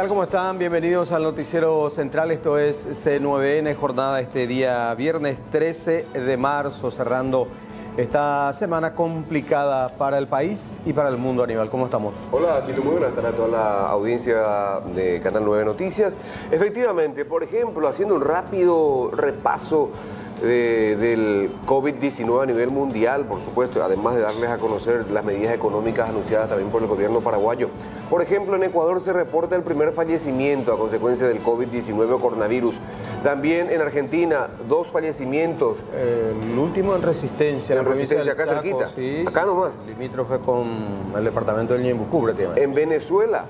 ¿Qué tal? ¿Cómo están? Bienvenidos al Noticiero Central. Esto es C9N, jornada este día viernes 13 de marzo, cerrando esta semana complicada para el país y para el mundo, Aníbal. ¿Cómo estamos? Hola, Cito, muy buenas tardes a toda la audiencia de Canal 9 Noticias. Efectivamente, por ejemplo, haciendo un rápido repaso del COVID-19 a nivel mundial, por supuesto, además de darles a conocer las medidas económicas anunciadas también por el gobierno paraguayo. Por ejemplo, en Ecuador se reporta el primer fallecimiento a consecuencia del COVID-19 o coronavirus. También en Argentina, dos fallecimientos. el último en Resistencia. En Resistencia, acá cerquita. acá nomás. Limítrofe con el departamento del Ñembucú, En Venezuela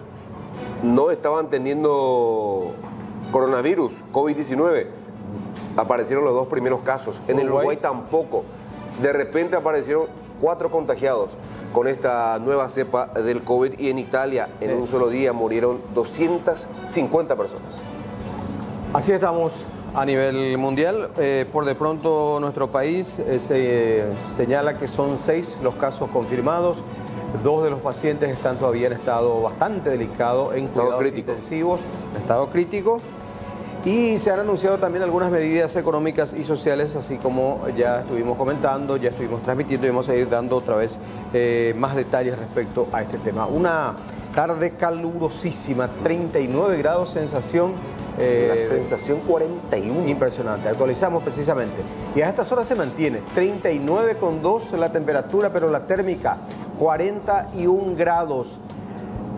no estaban teniendo coronavirus, COVID-19 aparecieron los dos primeros casos. En el Uruguay tampoco. De repente aparecieron cuatro contagiados con esta nueva cepa del COVID y en Italia en un solo día murieron 250 personas. Así estamos a nivel mundial. Eh, por de pronto nuestro país eh, se señala que son seis los casos confirmados. Dos de los pacientes están todavía en estado bastante delicado, en estado cuidados intensivos, en estado crítico. Y se han anunciado también algunas medidas económicas y sociales, así como ya estuvimos comentando, ya estuvimos transmitiendo y vamos a ir dando otra vez eh, más detalles respecto a este tema. Una tarde calurosísima, 39 grados, sensación... Eh, la sensación 41. Impresionante, actualizamos precisamente. Y a estas horas se mantiene 39,2 la temperatura, pero la térmica 41 grados.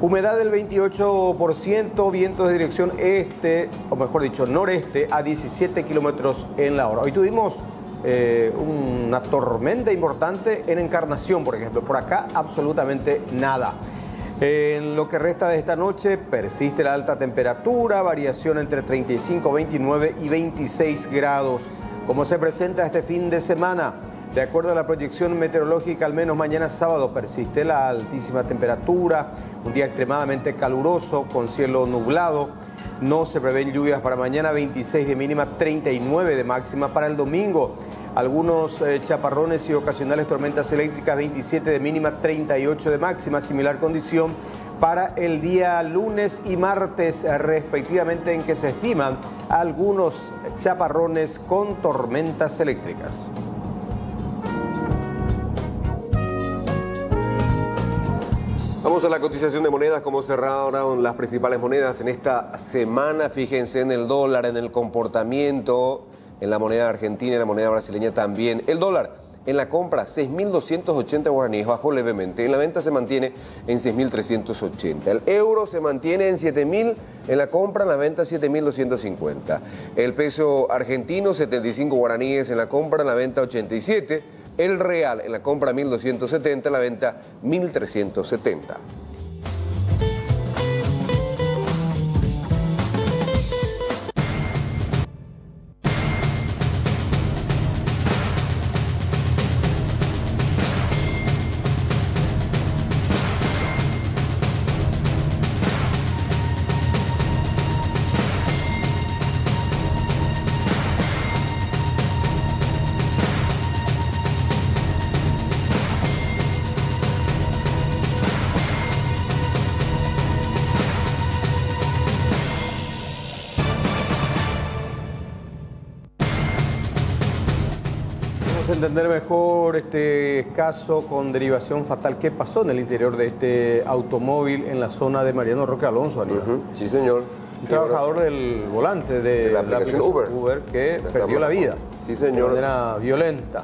Humedad del 28%, vientos de dirección este, o mejor dicho, noreste, a 17 kilómetros en la hora. Hoy tuvimos eh, una tormenta importante en Encarnación, por ejemplo. Por acá, absolutamente nada. En lo que resta de esta noche persiste la alta temperatura, variación entre 35, 29 y 26 grados. Como se presenta este fin de semana? De acuerdo a la proyección meteorológica, al menos mañana sábado persiste la altísima temperatura, un día extremadamente caluroso con cielo nublado. No se prevén lluvias para mañana, 26 de mínima, 39 de máxima para el domingo. Algunos eh, chaparrones y ocasionales tormentas eléctricas, 27 de mínima, 38 de máxima, similar condición para el día lunes y martes respectivamente en que se estiman algunos chaparrones con tormentas eléctricas. Vamos a la cotización de monedas, cómo cerraron las principales monedas en esta semana. Fíjense en el dólar, en el comportamiento, en la moneda argentina, en la moneda brasileña también. El dólar en la compra 6.280 guaraníes, bajó levemente. En la venta se mantiene en 6.380. El euro se mantiene en 7.000, en la compra, en la venta 7.250. El peso argentino 75 guaraníes en la compra, en la venta 87. El real en la compra 1.270, en la venta 1.370. mejor este caso con derivación fatal. ¿Qué pasó en el interior de este automóvil en la zona de Mariano Roque Alonso, Sí, señor. Un trabajador del volante de, la, aplicación Uber. que perdió la vida. Sí, señor. De manera violenta.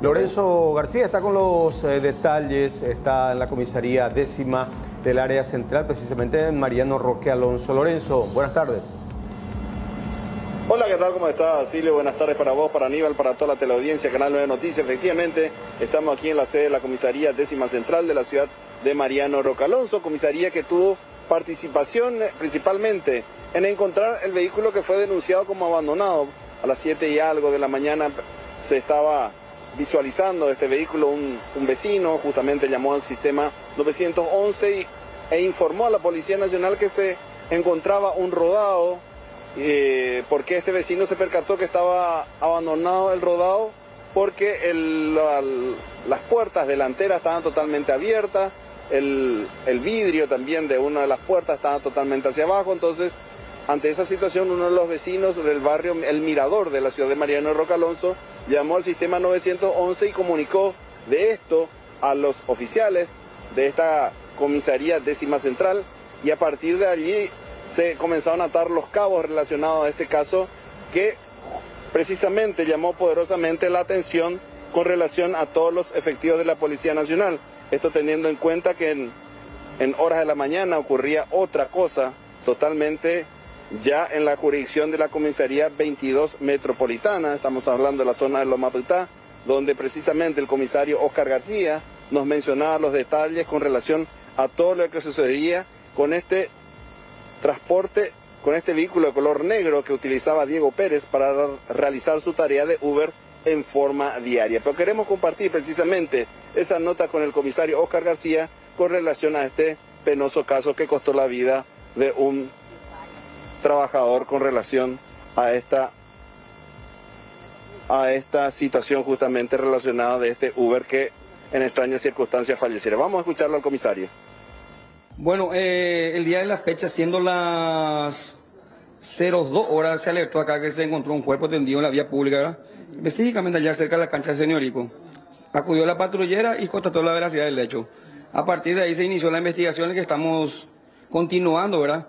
Lorenzo García está con los eh, detalles, está en la comisaría décima del área central, precisamente en Mariano Roque Alonso. Lorenzo, buenas tardes. Hola, ¿qué tal? ¿Cómo estás, Silvio? Buenas tardes para vos, para Aníbal, para toda la teleaudiencia, Canal 9 Noticias. Efectivamente, estamos aquí en la sede de la comisaría décima central de la ciudad de Mariano Rocalonso, comisaría que tuvo participación principalmente en encontrar el vehículo que fue denunciado como abandonado. A las 7 y algo de la mañana se estaba visualizando este vehículo, un, vecino justamente llamó al sistema 911 e informó a la Policía Nacional que se encontraba un rodado eh, porque este vecino se percató que estaba abandonado el rodado porque las puertas delanteras estaban totalmente abiertas, el, vidrio también de una de las puertas estaba totalmente hacia abajo, entonces ante esa situación uno de los vecinos del barrio El Mirador de la ciudad de Mariano Roca Alonso llamó al sistema 911 y comunicó de esto a los oficiales de esta comisaría décima central y a partir de allí se comenzaron a atar los cabos relacionados a este caso que precisamente llamó poderosamente la atención con relación a todos los efectivos de la Policía Nacional. Esto teniendo en cuenta que en, horas de la mañana ocurría otra cosa totalmente ya en la jurisdicción de la comisaría 22 metropolitana, estamos hablando de la zona de Loma Pitá, donde precisamente el comisario Oscar García nos mencionaba los detalles con relación a todo lo que sucedía con este transporte, con este vehículo de color negro que utilizaba Diego Pérez para realizar su tarea de Uber en forma diaria. Pero queremos compartir precisamente esa nota con el comisario Oscar García con relación a este penoso caso que costó la vida de un trabajador con relación a esta a esta situación justamente relacionada de este Uber que en extrañas circunstancias falleciera. Vamos a escucharlo al comisario. Bueno, eh, el día de la fecha, siendo las 02 horas, se alertó acá que se encontró un cuerpo tendido en la vía pública, ¿verdad? específicamente allá cerca de la cancha de Señorico. Acudió la patrullera y constató la veracidad del hecho. A partir de ahí se inició la investigación que estamos continuando, ¿verdad?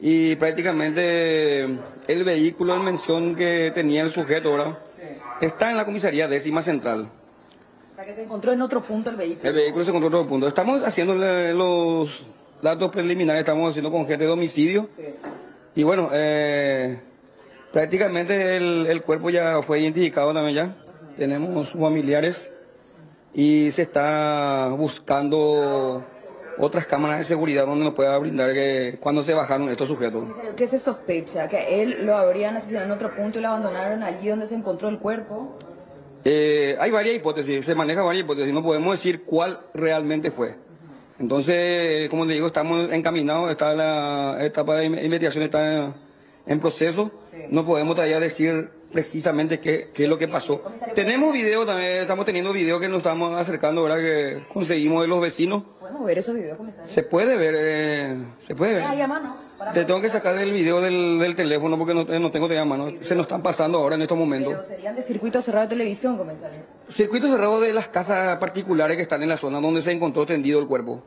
Y prácticamente el vehículo en mención que tenía el sujeto, ¿verdad? Está en la comisaría décima central. Que se encontró en otro punto el vehículo. El vehículo se encontró en otro punto. Estamos haciendo los datos preliminares, estamos haciendo con gente de domicilio. Sí. Y bueno, eh, prácticamente el, el, cuerpo ya fue identificado también ya. Tenemos familiares y se está buscando otras cámaras de seguridad donde nos pueda brindar que cuando se bajaron estos sujetos. ¿Qué se sospecha? ¿Que él lo habrían asesinado en otro punto y lo abandonaron allí donde se encontró el cuerpo? Eh, hay varias hipótesis, se maneja varias hipótesis, no podemos decir cuál realmente fue. Entonces, como le digo, estamos encaminados, está la etapa de investigación está en proceso, no podemos todavía decir precisamente qué, qué, es lo que pasó. Tenemos video también, estamos teniendo video que nos estamos acercando, ¿verdad? Que conseguimos de los vecinos. ¿Podemos ver esos videos, comisario? Se puede ver, eh, se puede ver. Ahí a mano. Te tengo que sacar el video del, del teléfono porque no, no tengo de a mano. Se nos están pasando ahora en estos momentos. Pero serían de circuito cerrado de televisión, comisario. Circuito cerrado de las casas particulares que están en la zona donde se encontró tendido el cuerpo.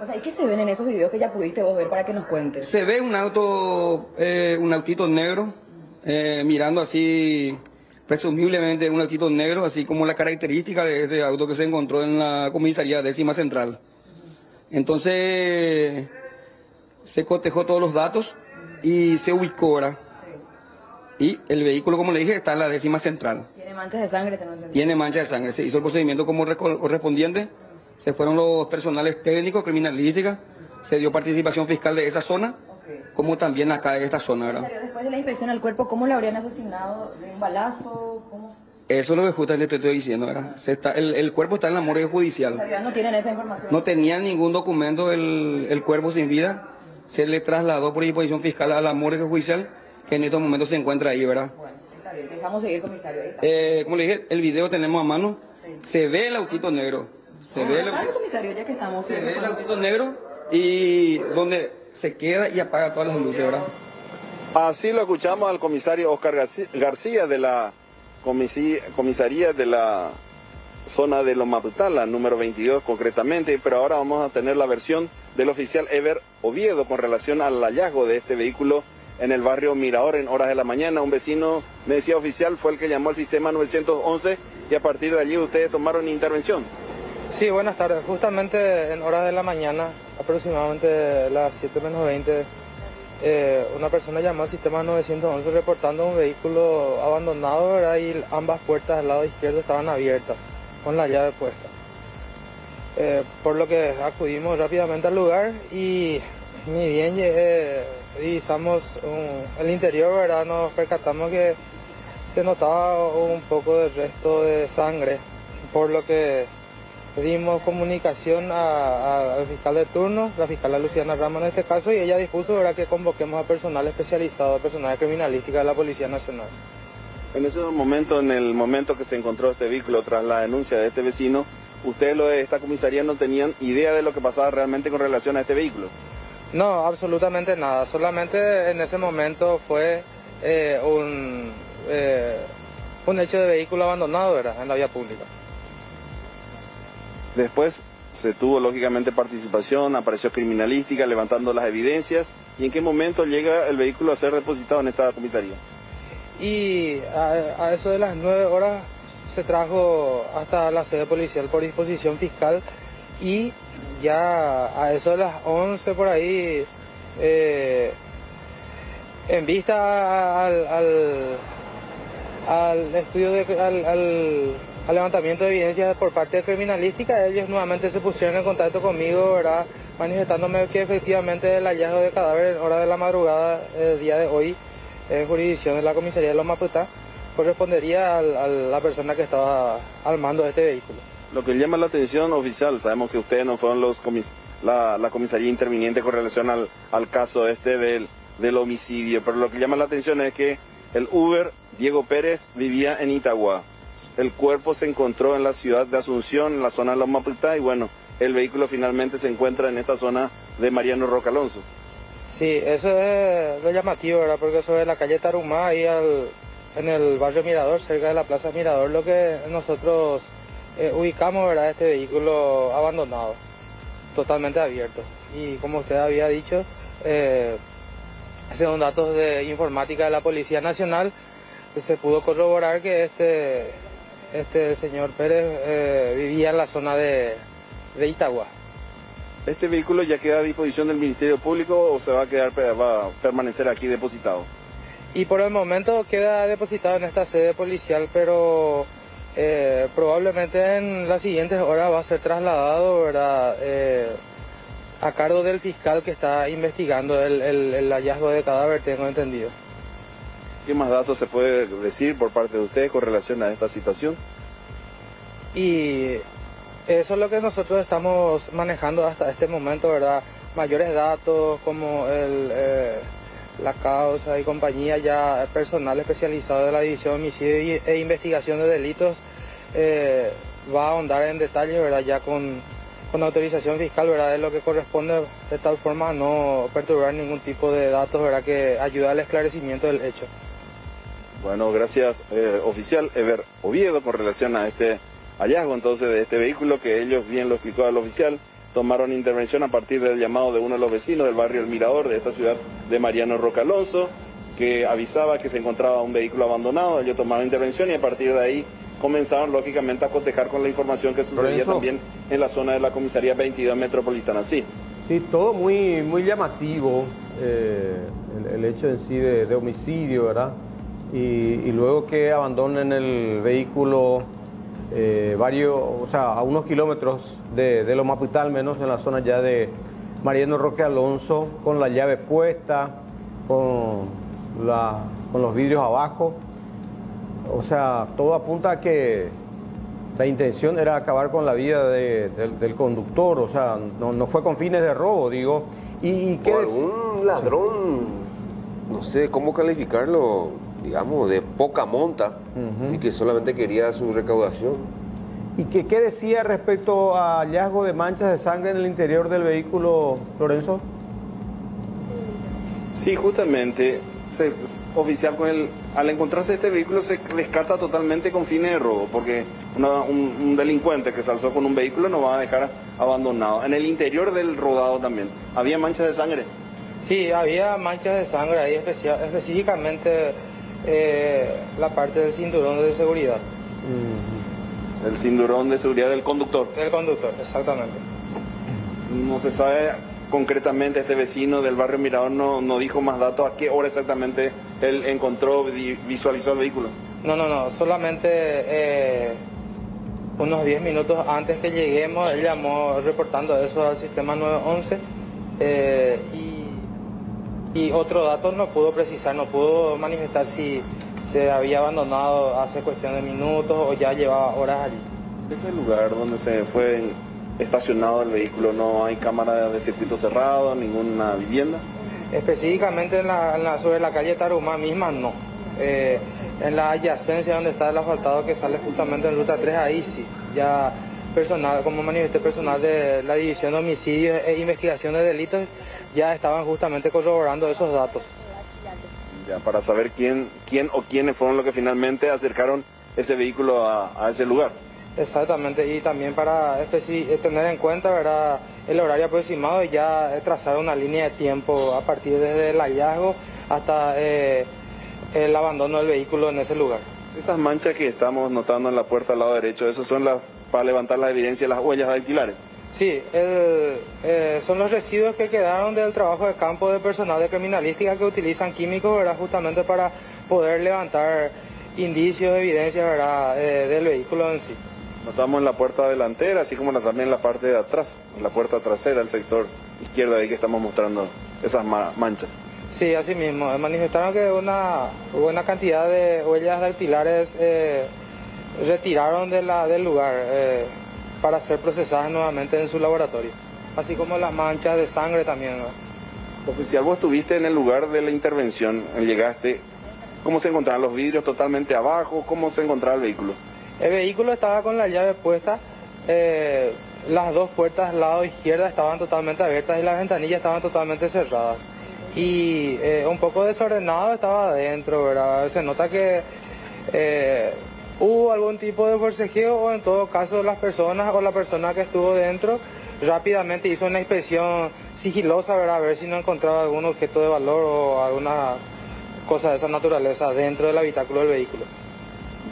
O sea, ¿y qué se ven en esos videos que ya pudiste vos ver para que nos cuentes? Se ve un auto, eh, un autito negro, eh, mirando así, presumiblemente un autito negro, así como la característica de este auto que se encontró en la comisaría décima central. Entonces, se cotejó todos los datos y se ubicó ahora. Y el vehículo, como le dije, está en la décima central. ¿Tiene manchas de sangre? Tiene manchas de sangre. Se hizo el procedimiento como correspondiente. Se fueron los personales técnicos, criminalística. Se dio participación fiscal de esa zona, como también acá de esta zona. ¿verdad? Después de la inspección al cuerpo, ¿cómo lo habrían asesinado? ¿De un balazo? ¿Cómo? Eso es lo que justamente te estoy diciendo, ¿verdad? Se está, el, el, cuerpo está en la morgue judicial. O sea, no tienen esa información. No tenían ningún documento el, el cuerpo sin vida. Se le trasladó por disposición fiscal a la morgue judicial, que en estos momentos se encuentra ahí, ¿verdad? Bueno, está bien. Dejamos seguir, comisario. Ahí está. Eh, como le dije, el video tenemos a mano. Sí. Se ve el autito negro. Se ah, ve el, ¿sabe, comisario, ya que estamos. Se ve el autito negro y donde se queda y apaga todas las luces, ¿verdad? Así lo escuchamos al comisario Oscar García de la comisaría de la zona de Lomaputala, número 22 concretamente, pero ahora vamos a tener la versión del oficial Ever Oviedo con relación al hallazgo de este vehículo en el barrio Mirador en horas de la mañana. Un vecino, me decía oficial, fue el que llamó al sistema 911 y a partir de allí ustedes tomaron intervención. Sí, buenas tardes. Justamente en horas de la mañana, aproximadamente las 7 menos 20, eh, una persona llamó al sistema 911 reportando un vehículo abandonado ¿verdad? y ambas puertas del lado izquierdo estaban abiertas con la llave puesta. Eh, por lo que acudimos rápidamente al lugar y ni bien llegué, revisamos un, el interior, ¿verdad? nos percatamos que se notaba un poco de resto de sangre, por lo que Pedimos comunicación al fiscal de turno, la fiscal Luciana Ramos en este caso, y ella dispuso ¿verdad? que convoquemos a personal especializado, personal de criminalística de la Policía Nacional. En ese momento, en el momento que se encontró este vehículo tras la denuncia de este vecino, ustedes lo de esta comisaría no tenían idea de lo que pasaba realmente con relación a este vehículo. No, absolutamente nada. Solamente en ese momento fue eh, un, eh, un hecho de vehículo abandonado ¿verdad? en la vía pública. Después se tuvo lógicamente participación, apareció criminalística levantando las evidencias. ¿Y en qué momento llega el vehículo a ser depositado en esta comisaría? Y a, a eso de las nueve horas se trajo hasta la sede policial por disposición fiscal y ya a eso de las 11 por ahí, eh, en vista al, estudio, de, al, levantamiento de evidencias por parte de criminalística, ellos nuevamente se pusieron en contacto conmigo, ¿verdad? manifestándome que efectivamente el hallazgo de cadáver en hora de la madrugada el día de hoy en jurisdicción de la comisaría de Los Maputá correspondería al- a la persona que estaba al mando de este vehículo. Lo que llama la atención oficial, sabemos que ustedes no fueron los comis- la, la comisaría interviniente con relación al, al caso este del, del homicidio, pero lo que llama la atención es que el Uber Diego Pérez vivía en Itagua. El cuerpo se encontró en la ciudad de Asunción, en la zona de Los Maputá, y bueno, el vehículo finalmente se encuentra en esta zona de Mariano Roca Alonso. Sí, eso es lo llamativo, ¿verdad? Porque sobre la calle Tarumá, ahí al, en el barrio Mirador, cerca de la plaza Mirador, lo que nosotros eh, ubicamos, ¿verdad? Este vehículo abandonado, totalmente abierto. Y como usted había dicho, eh, según datos de informática de la Policía Nacional, se pudo corroborar que este, este señor Pérez eh, vivía en la zona de, de Itagua. ¿Este vehículo ya queda a disposición del Ministerio Público o se va a quedar va a permanecer aquí depositado? Y por el momento queda depositado en esta sede policial, pero eh, probablemente en las siguientes horas va a ser trasladado, ¿verdad? Eh, a cargo del fiscal que está investigando el, el- el hallazgo de cadáver, tengo entendido. ¿Qué más datos se puede decir por parte de ustedes con relación a esta situación? Y eso es lo que nosotros estamos manejando hasta este momento, ¿verdad? Mayores datos como el, eh, la causa y compañía ya personal especializado de la División de Homicidio e Investigación de Delitos eh, va a ahondar en detalles, ¿verdad? Ya con, con autorización fiscal, ¿verdad? Es lo que corresponde de tal forma no perturbar ningún tipo de datos, ¿verdad? Que ayuda al esclarecimiento del hecho. Bueno, gracias, eh, oficial Ever Oviedo, con relación a este hallazgo entonces de este vehículo que ellos, bien lo explicó el oficial, tomaron intervención a partir del llamado de uno de los vecinos del barrio El Mirador de esta ciudad de Mariano Roca Alonso, que avisaba que se encontraba un vehículo abandonado, ellos tomaron intervención y a partir de ahí comenzaron lógicamente a cotejar con la información que sucedía también en la zona de la comisaría 22 metropolitana. Sí, Sí, todo muy, muy llamativo, eh, el, el hecho en sí de, de homicidio, ¿verdad? Y, y luego que abandonen el vehículo eh, varios, o sea, a unos kilómetros de, de Lo Maputá, al menos en la zona ya de Mariano Roque Alonso, con la llave puesta, con, la, con los vidrios abajo. O sea, todo apunta a que la intención era acabar con la vida de- del, del conductor, o sea, no, no fue con fines de robo, digo. ¿Y, y qué es? algún ladrón, no sé cómo calificarlo, digamos, de poca monta y que solamente quería su recaudación. ¿Y qué, qué decía respecto a hallazgo de manchas de sangre en el interior del vehículo, Lorenzo? Sí, justamente, se, oficial con el, al encontrarse este vehículo se descarta totalmente con fines de robo, porque una- un, un delincuente que se alzó con un vehículo no va a dejar abandonado. En el interior del rodado también, había manchas de sangre. Sí, había manchas de sangre ahí, específicamente eh, la parte del cinturón de seguridad El cinturón de seguridad del conductor. del conductor, exactamente. No se sabe concretamente, este vecino del barrio Mirador no, no dijo más datos a qué hora exactamente él encontró, vi- visualizó el vehículo. No, no, no, solamente eh, unos 10 minutos antes que lleguemos, él llamó reportando eso al sistema 911 eh, y, y otro dato no pudo precisar, no pudo manifestar si se había abandonado hace cuestión de minutos o ya llevaba horas allí. Este lugar donde se fue estacionado el vehículo, no hay cámara de circuito cerrado, ninguna vivienda. Específicamente en la, en la- sobre la calle Tarumá misma, no. Eh, en la adyacencia donde está el asfaltado que sale justamente en ruta 3, ahí sí. Ya personal, como manifesté personal de la División de Homicidios e Investigación de Delitos, ya estaban justamente corroborando esos datos. Ya, para saber quién, quién o quiénes fueron los que finalmente acercaron ese vehículo a, a ese lugar. Exactamente, y también para tener en cuenta ¿verdad? el horario aproximado y ya trazar una línea de tiempo a partir desde el hallazgo hasta eh, el abandono del vehículo en ese lugar. Esas manchas que estamos notando en la puerta al lado derecho, ¿esos son las para levantar la evidencia, las huellas dactilares? Sí, el- eh, son los residuos que quedaron del trabajo de campo de personal de criminalística que utilizan químicos ¿verdad? justamente para poder levantar indicios, evidencias ¿verdad? eh, del vehículo en sí. Notamos en la puerta delantera, así como también en la parte de atrás, en la puerta trasera, el sector izquierdo ahí que estamos mostrando esas ma- manchas. Sí, así mismo. Manifestaron que una buena cantidad de huellas dactilares eh, retiraron de la, del lugar eh, para ser procesadas nuevamente en su laboratorio. Así como las manchas de sangre también. Oficial, vos estuviste en el lugar de la intervención, llegaste, ¿cómo se encontraban los vidrios totalmente abajo? ¿Cómo se encontraba el vehículo? El vehículo estaba con la llave puesta. eh, las dos puertas lado izquierda estaban totalmente abiertas y las ventanillas estaban totalmente cerradas. Y eh, un poco desordenado estaba adentro, ¿verdad? Se nota que eh, hubo algún tipo de forcejeo o en todo caso las personas o la persona que estuvo dentro rápidamente hizo una inspección sigilosa, ¿verdad? A ver si no encontraba algún objeto de valor o alguna cosa de esa naturaleza dentro del habitáculo del vehículo.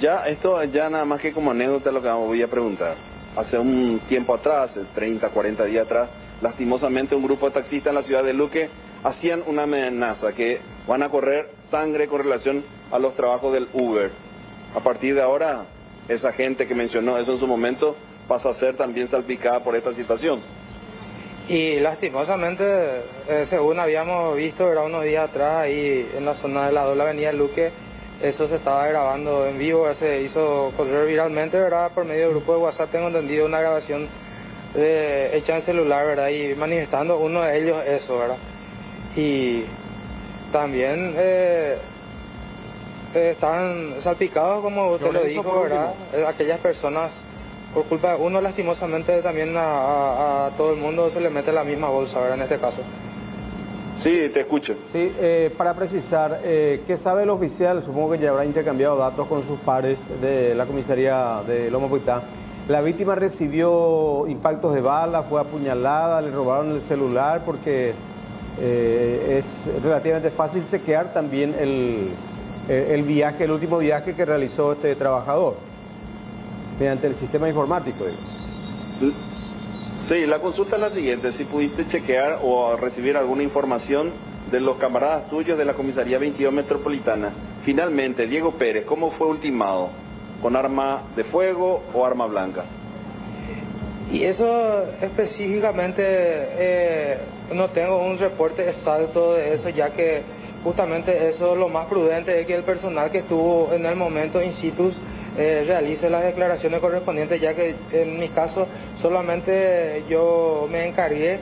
Ya, esto ya nada más que como anécdota lo que voy a preguntar. Hace un tiempo atrás, 30, 40 días atrás, lastimosamente un grupo de taxistas en la ciudad de Luque hacían una amenaza que van a correr sangre con relación a los trabajos del Uber. A partir de ahora, esa gente que mencionó eso en su momento pasa a ser también salpicada por esta situación. Y lastimosamente, eh, según habíamos visto, era unos días atrás ahí en la zona de la doble avenida Luque, eso se estaba grabando en vivo, se hizo correr viralmente, ¿verdad? Por medio del grupo de WhatsApp tengo entendido una grabación hecha en celular, ¿verdad? Y manifestando uno de ellos eso, ¿verdad? Y también eh, eh, estaban salpicados, como usted lo dijo, ¿verdad? Eh, Aquellas personas, por culpa de uno, lastimosamente también a, a- a todo el mundo se le mete la misma bolsa, ¿verdad? En este caso. Sí, te escucho. Sí, eh, para precisar, eh, ¿qué sabe el oficial? Supongo que ya habrá intercambiado datos con sus pares de la comisaría de Loma Puitá. La víctima recibió impactos de bala, fue apuñalada, le robaron el celular porque eh, es relativamente fácil chequear también el, el viaje, el último viaje que realizó este trabajador mediante el sistema informático. Sí, la consulta es la siguiente, si pudiste chequear o recibir alguna información de los camaradas tuyos de la comisaría 22 Metropolitana. Finalmente, Diego Pérez, ¿cómo fue ultimado? ¿Con arma de fuego o arma blanca? Y eso específicamente eh, no tengo un reporte exacto de eso, ya que justamente eso lo más prudente es que el personal que estuvo en el momento in situ eh, realice las declaraciones correspondientes, ya que en mi caso solamente yo me encargué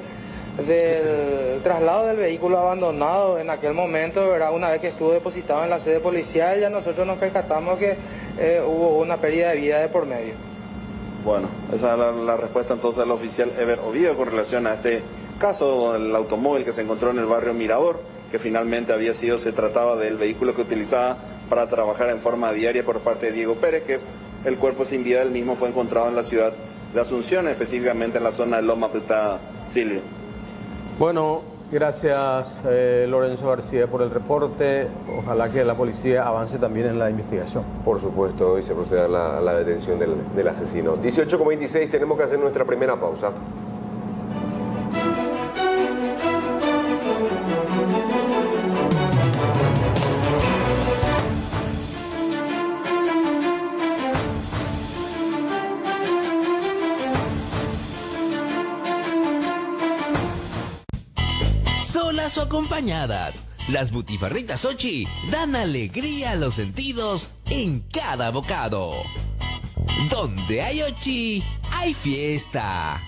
del traslado del vehículo abandonado en aquel momento, ¿verdad? una vez que estuvo depositado en la sede policial, ya nosotros nos percatamos que eh, hubo una pérdida de vida de por medio. Bueno, esa es la, respuesta entonces del oficial Ever Oviedo con relación a este caso del automóvil que se encontró en el barrio Mirador, que finalmente había sido, se trataba del vehículo que utilizaba para trabajar en forma diaria por parte de Diego Pérez, que el cuerpo sin vida del mismo fue encontrado en la ciudad de Asunción, específicamente en la zona de Loma Putá, Silvio. Bueno, gracias eh, Lorenzo García por el reporte. Ojalá que la policía avance también en la investigación. Por supuesto, hoy se procede a la, a la detención del, del asesino. 18,26, tenemos que hacer nuestra primera pausa. Las butifarritas Ochi dan alegría a los sentidos en cada bocado. Donde hay Ochi, hay fiesta.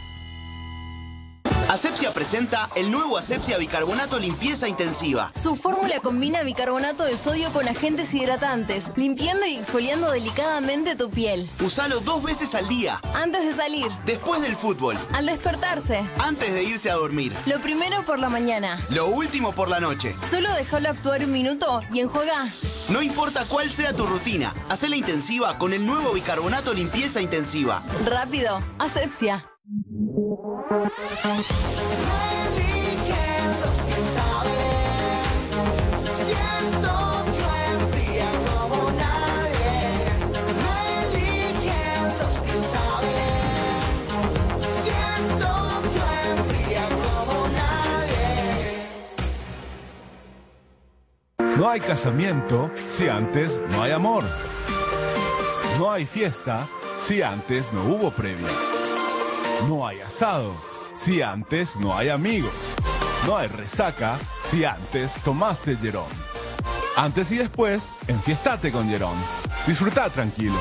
Asepsia presenta el nuevo Asepsia Bicarbonato Limpieza Intensiva. Su fórmula combina bicarbonato de sodio con agentes hidratantes, limpiando y exfoliando delicadamente tu piel. Usalo dos veces al día. Antes de salir. Después del fútbol. Al despertarse. Antes de irse a dormir. Lo primero por la mañana. Lo último por la noche. Solo déjalo actuar un minuto y enjuaga. No importa cuál sea tu rutina, hacela intensiva con el nuevo bicarbonato limpieza intensiva. Rápido, asepsia. No hay casamiento si antes no hay amor. No hay fiesta si antes no hubo previa. No hay asado si antes no hay amigos. No hay resaca si antes tomaste Jerón. Antes y después, enfiestate con Jerón. Disfruta tranquilo.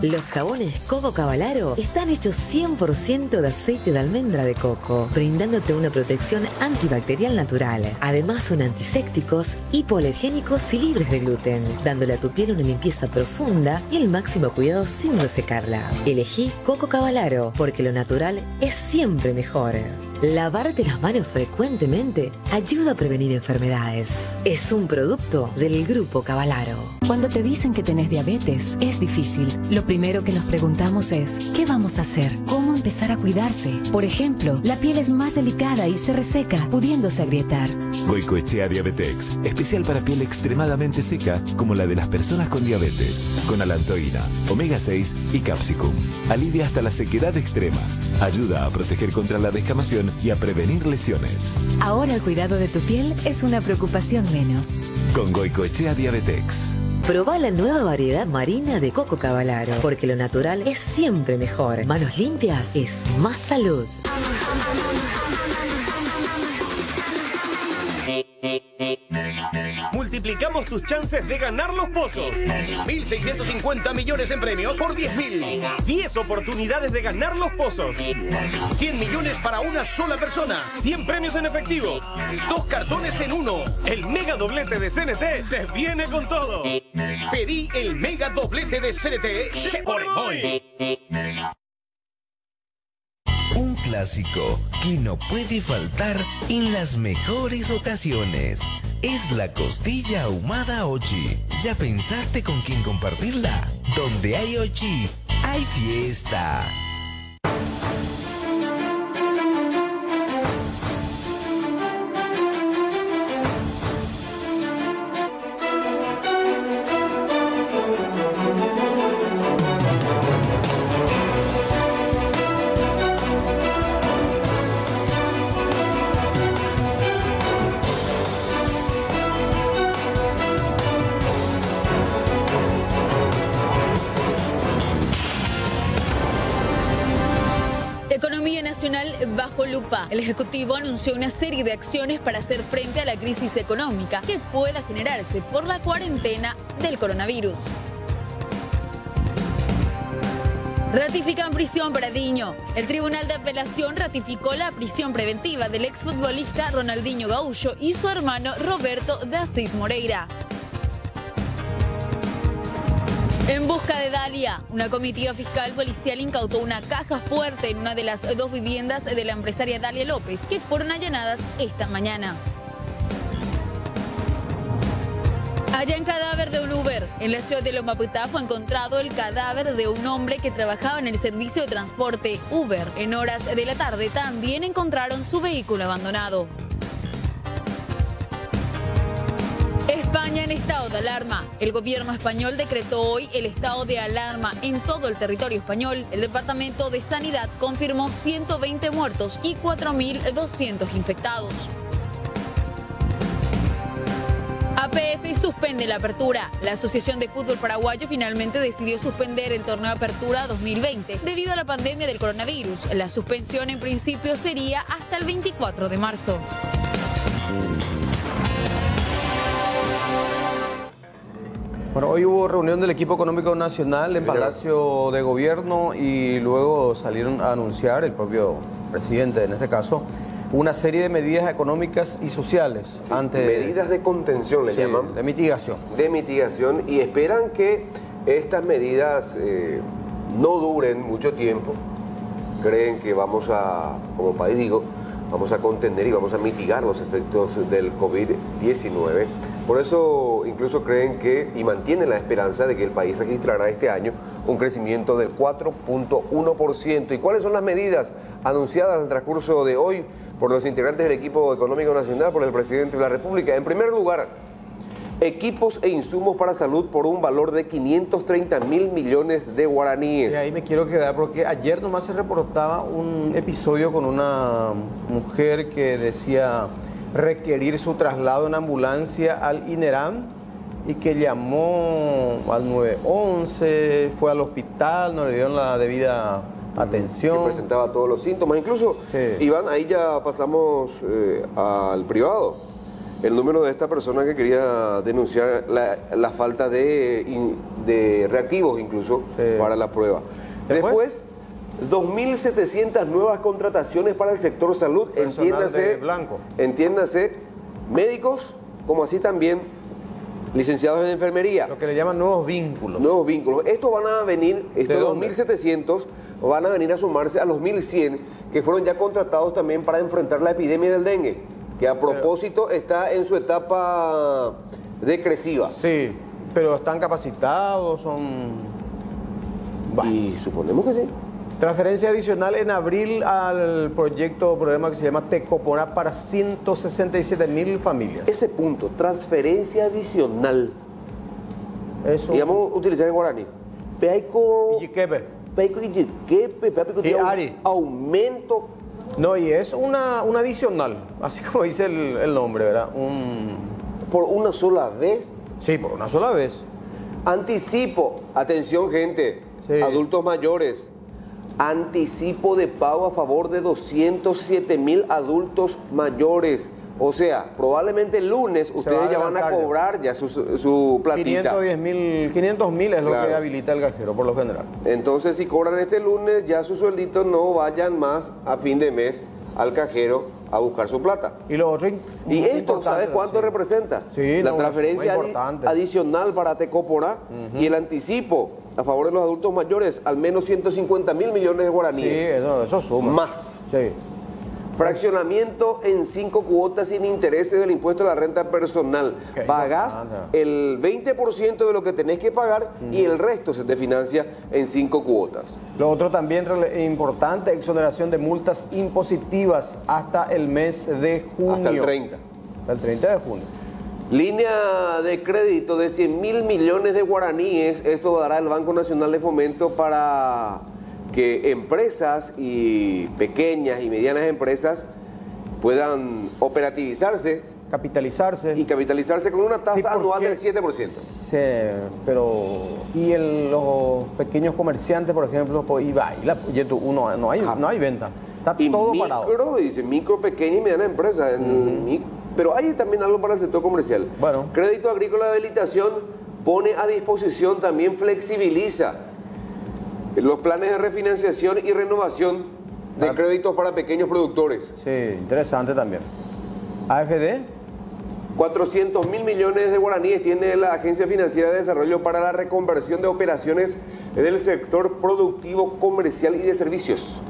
Los jabones Coco Cavalaro están hechos 100% de aceite de almendra de coco, brindándote una protección antibacterial natural. Además son antisépticos, hipoalergénicos y libres de gluten, dándole a tu piel una limpieza profunda y el máximo cuidado sin resecarla. Elegí Coco Cavalaro porque lo natural es siempre mejor. Lavarte las manos frecuentemente ayuda a prevenir enfermedades. Es un producto del Grupo Cavalaro. Cuando te dicen que tenés diabetes, es difícil. Primero que nos preguntamos es, ¿qué vamos a hacer? ¿Cómo empezar a cuidarse? Por ejemplo, la piel es más delicada y se reseca, pudiéndose agrietar. Goicoechea Diabetex, especial para piel extremadamente seca, como la de las personas con diabetes, con alantoína, omega 6 y capsicum. Alivia hasta la sequedad extrema. Ayuda a proteger contra la descamación y a prevenir lesiones. Ahora el cuidado de tu piel es una preocupación menos. Con Goicoechea Diabetex. Probá la nueva variedad marina de Coco Cavalaro, porque lo natural es siempre mejor. Manos limpias es más salud. Multiplicamos tus chances de ganar los pozos. 1.650 millones en premios por 10.000. 10 oportunidades de ganar los pozos. 100 millones para una sola persona. 100 premios en efectivo. Dos cartones en uno. El mega doblete de CNT se viene con todo. Pedí el mega doblete de CNT por hoy. Un clásico que no puede faltar en las mejores ocasiones. Es la costilla ahumada Ochi. ¿Ya pensaste con quién compartirla? Donde hay Ochi, hay fiesta. Bajo lupa. El Ejecutivo anunció una serie de acciones para hacer frente a la crisis económica que pueda generarse por la cuarentena del coronavirus. Ratifican prisión para Diño. El Tribunal de Apelación ratificó la prisión preventiva del exfutbolista Ronaldinho Gaullo y su hermano Roberto de Asís Moreira. En busca de Dalia, una comitiva fiscal policial incautó una caja fuerte en una de las dos viviendas de la empresaria Dalia López, que fueron allanadas esta mañana. Allá en cadáver de un Uber, en la ciudad de Lomaputá fue encontrado el cadáver de un hombre que trabajaba en el servicio de transporte Uber. En horas de la tarde también encontraron su vehículo abandonado. España en estado de alarma. El gobierno español decretó hoy el estado de alarma en todo el territorio español. El Departamento de Sanidad confirmó 120 muertos y 4.200 infectados. APF suspende la apertura. La Asociación de Fútbol Paraguayo finalmente decidió suspender el torneo Apertura 2020 debido a la pandemia del coronavirus. La suspensión en principio sería hasta el 24 de marzo. Bueno, hoy hubo reunión del equipo económico nacional en señor. Palacio de Gobierno y luego salieron a anunciar el propio presidente en este caso, una serie de medidas económicas y sociales. ante, medidas de contención le Sí, llaman. De mitigación. De mitigación y esperan que estas medidas eh, no duren mucho tiempo. Creen que vamos a, como país digo, vamos a contener y vamos a mitigar los efectos del COVID-19. Por eso incluso creen que y mantienen la esperanza de que el país registrará este año un crecimiento del 4.1%. ¿Y cuáles son las medidas anunciadas en el transcurso de hoy por los integrantes del equipo económico nacional, por el presidente de la República? En primer lugar, equipos e insumos para salud por un valor de 530 mil millones de guaraníes. Y ahí me quiero quedar porque ayer nomás se reportaba un episodio con una mujer que decía requerir su traslado en ambulancia al INERAM y que llamó al 911, fue al hospital, no le dieron la debida atención. que presentaba todos los síntomas. Incluso, Iván, ahí ya pasamos eh, al privado. El número de esta persona que quería denunciar la, la falta de, de reactivos incluso para la prueba. Después, 2.700 nuevas contrataciones para el sector salud, Personal entiéndase, blanco. entiéndase, médicos, como así también licenciados en enfermería. Lo que le llaman nuevos vínculos. Nuevos vínculos. Estos van a venir, estos dónde? 2.700 van a venir a sumarse a los 1.100 que fueron ya contratados también para enfrentar la epidemia del dengue, que a propósito está en su etapa decresiva. Sí, pero están capacitados, son... Y suponemos que sí. Transferencia adicional en abril al proyecto o programa que se llama Tecopona para 167 mil familias. Ese punto, transferencia adicional. Eso. Y vamos a utilizar el guaraní. Peico. Peico y Yiquepe, Peico Y Ari. Aumento. No, y es una, una adicional, así como dice el, el nombre, ¿verdad? Un... ¿Por una sola vez? Sí, por una sola vez. Anticipo, atención gente, adultos mayores, anticipo de pago a favor de 207 mil adultos mayores. O sea, probablemente el lunes ustedes va ya van a cobrar ya su, su platita. 510 mil, 500 mil es lo que habilita el cajero por lo general. Entonces, si cobran este lunes, ya sus suelditos no vayan más a fin de mes al cajero a buscar su plata. Y lo otro ¿Y esto, sabes cuánto representa? Sí, la no, transferencia adi- importante. adicional para Tecopora y el anticipo a favor de los adultos mayores, al menos 150 mil millones de guaraníes. Sí, eso, eso suma. Más. Sí. Fraccionamiento en cinco cuotas sin intereses del impuesto a la renta personal. Pagás el 20% de lo que tenés que pagar y el resto se te financia en cinco cuotas. Lo otro también importante, exoneración de multas impositivas hasta el mes de junio. Hasta el 30. Hasta el 30 de junio. Línea de crédito de 100 mil millones de guaraníes. Esto dará el Banco Nacional de Fomento para que empresas y pequeñas y medianas empresas puedan operativizarse. Capitalizarse. Y capitalizarse con una tasa Sí, anual del 7%. Sí, pero y el- los pequeños comerciantes, por ejemplo, pues y la, oye, tú, uno, no hay no hay venta. Está Y todo micro, parado. dice micro, pequeña y mediana empresa. en el mic- pero hay también algo para el sector comercial. Bueno. Crédito agrícola de habilitación pone a disposición, también flexibiliza los planes de refinanciación y renovación de créditos para pequeños productores. Sí, interesante también. AFD. 400 mil millones de guaraníes tiene la Agencia Financiera de Desarrollo para la reconversión de operaciones del sector productivo, comercial y de servicios.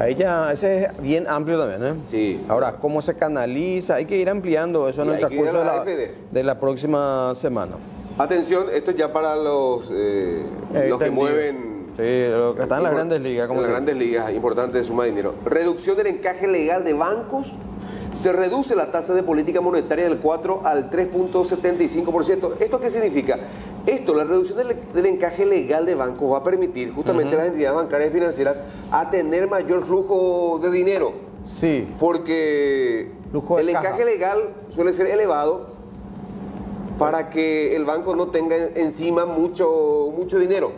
Ahí ya, ese es bien amplio también, ¿eh? Sí. Ahora, ¿cómo se canaliza? Hay que ir ampliando eso en el transcurso de la de la próxima semana. Atención, esto ya para los, eh, los que mueven Sí, los que están en las grandes ligas. como En las grandes ligas, importante suma de dinero. Reducción del encaje legal de bancos. Se reduce la tasa de política monetaria del 4 al 3.75%. ¿Esto qué significa? Esto, la reducción del, del encaje legal de bancos va a permitir justamente a las entidades bancarias y financieras a tener mayor flujo de dinero. Sí. Porque el caja. encaje legal suele ser elevado para que el banco no tenga encima mucho, mucho dinero.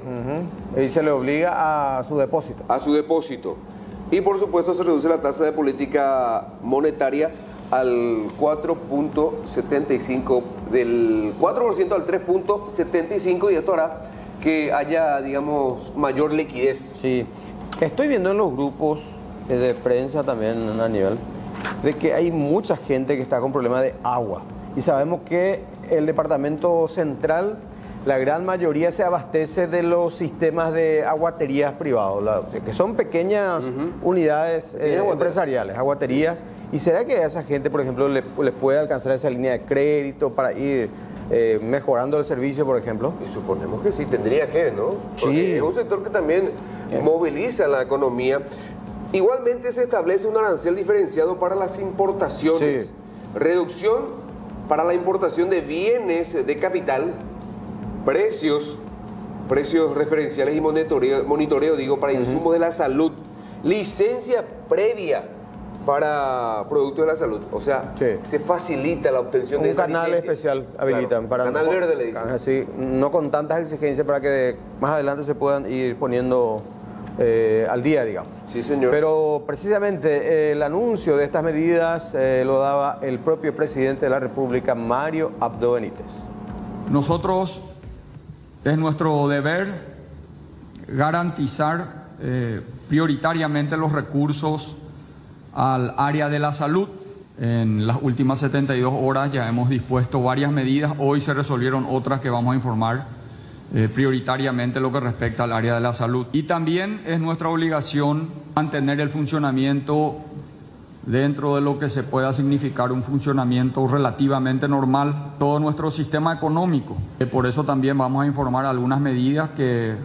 Y se le obliga a su depósito. a su depósito. Y por supuesto se reduce la tasa de política monetaria al 4.75, del 4% al 3.75 y esto hará que haya, digamos, mayor liquidez. Sí. Estoy viendo en los grupos eh, de prensa también a nivel, de que hay mucha gente que está con problemas de agua. Y sabemos que el departamento central, la gran mayoría se abastece de los sistemas de aguaterías privados, la- o sea, que son pequeñas unidades eh, empresariales, aguaterías. ¿Y será que a esa gente, por ejemplo, le- les puede alcanzar esa línea de crédito para ir eh, mejorando el servicio, por ejemplo? Y suponemos que sí, tendría que, ¿no? Porque Sí. es un sector que también moviliza la economía. Igualmente se establece un arancel diferenciado para las importaciones. Sí. Reducción para la importación de bienes de capital, precios, precios referenciales y monitoreo, monitoreo digo, para insumos de la salud, licencia previa para productos de la salud. O sea, se facilita la obtención de Un esa canal licencia. especial habilitan Claro, para canal verde le dicen. Así, no con tantas exigencias para que de- más adelante se puedan ir poniendo eh, al día, digamos. Sí, señor. Pero precisamente eh, el anuncio de estas medidas eh, lo daba el propio presidente de la República, Mario Abdo Benítez. Nosotros es nuestro deber garantizar eh, prioritariamente los recursos al área de la salud. En las últimas 72 horas ya hemos dispuesto varias medidas, hoy se resolvieron otras que vamos a informar eh, prioritariamente lo que respecta al área de la salud. Y también es nuestra obligación mantener el funcionamiento dentro de lo que se pueda significar un funcionamiento relativamente normal, todo nuestro sistema económico. Eh, Por eso también vamos a informar algunas medidas que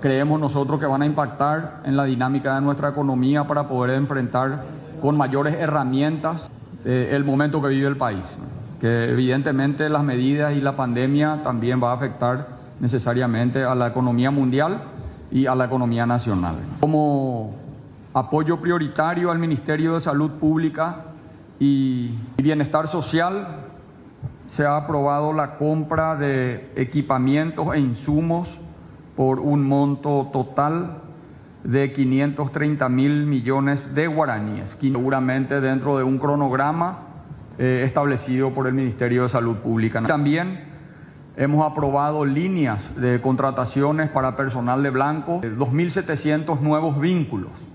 creemos nosotros que van a impactar en la dinámica de nuestra economía para poder enfrentar con mayores herramientas eh, el momento que vive el país. Que evidentemente las medidas y la pandemia también va a afectar necesariamente a la economía mundial y a la economía nacional. Como apoyo prioritario al Ministerio de Salud Pública y Bienestar Social, se ha aprobado la compra de equipamientos e insumos por un monto total de 530 mil millones de guaraníes, seguramente dentro de un cronograma eh, establecido por el Ministerio de Salud Pública. También hemos aprobado líneas de contrataciones para personal de blanco, eh, 2.700 nuevos vínculos.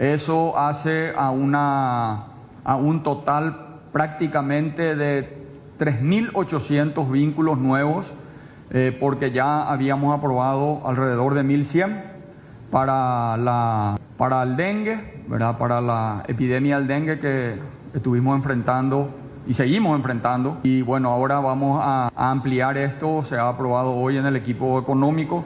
Eso hace a, una, a un total prácticamente de 3.800 vínculos nuevos, eh, porque ya habíamos aprobado alrededor de 1.100 para, la, para el dengue, ¿verdad? para la epidemia del dengue que estuvimos enfrentando y seguimos enfrentando. Y bueno, ahora vamos a, ampliar esto, se ha aprobado hoy en el equipo económico,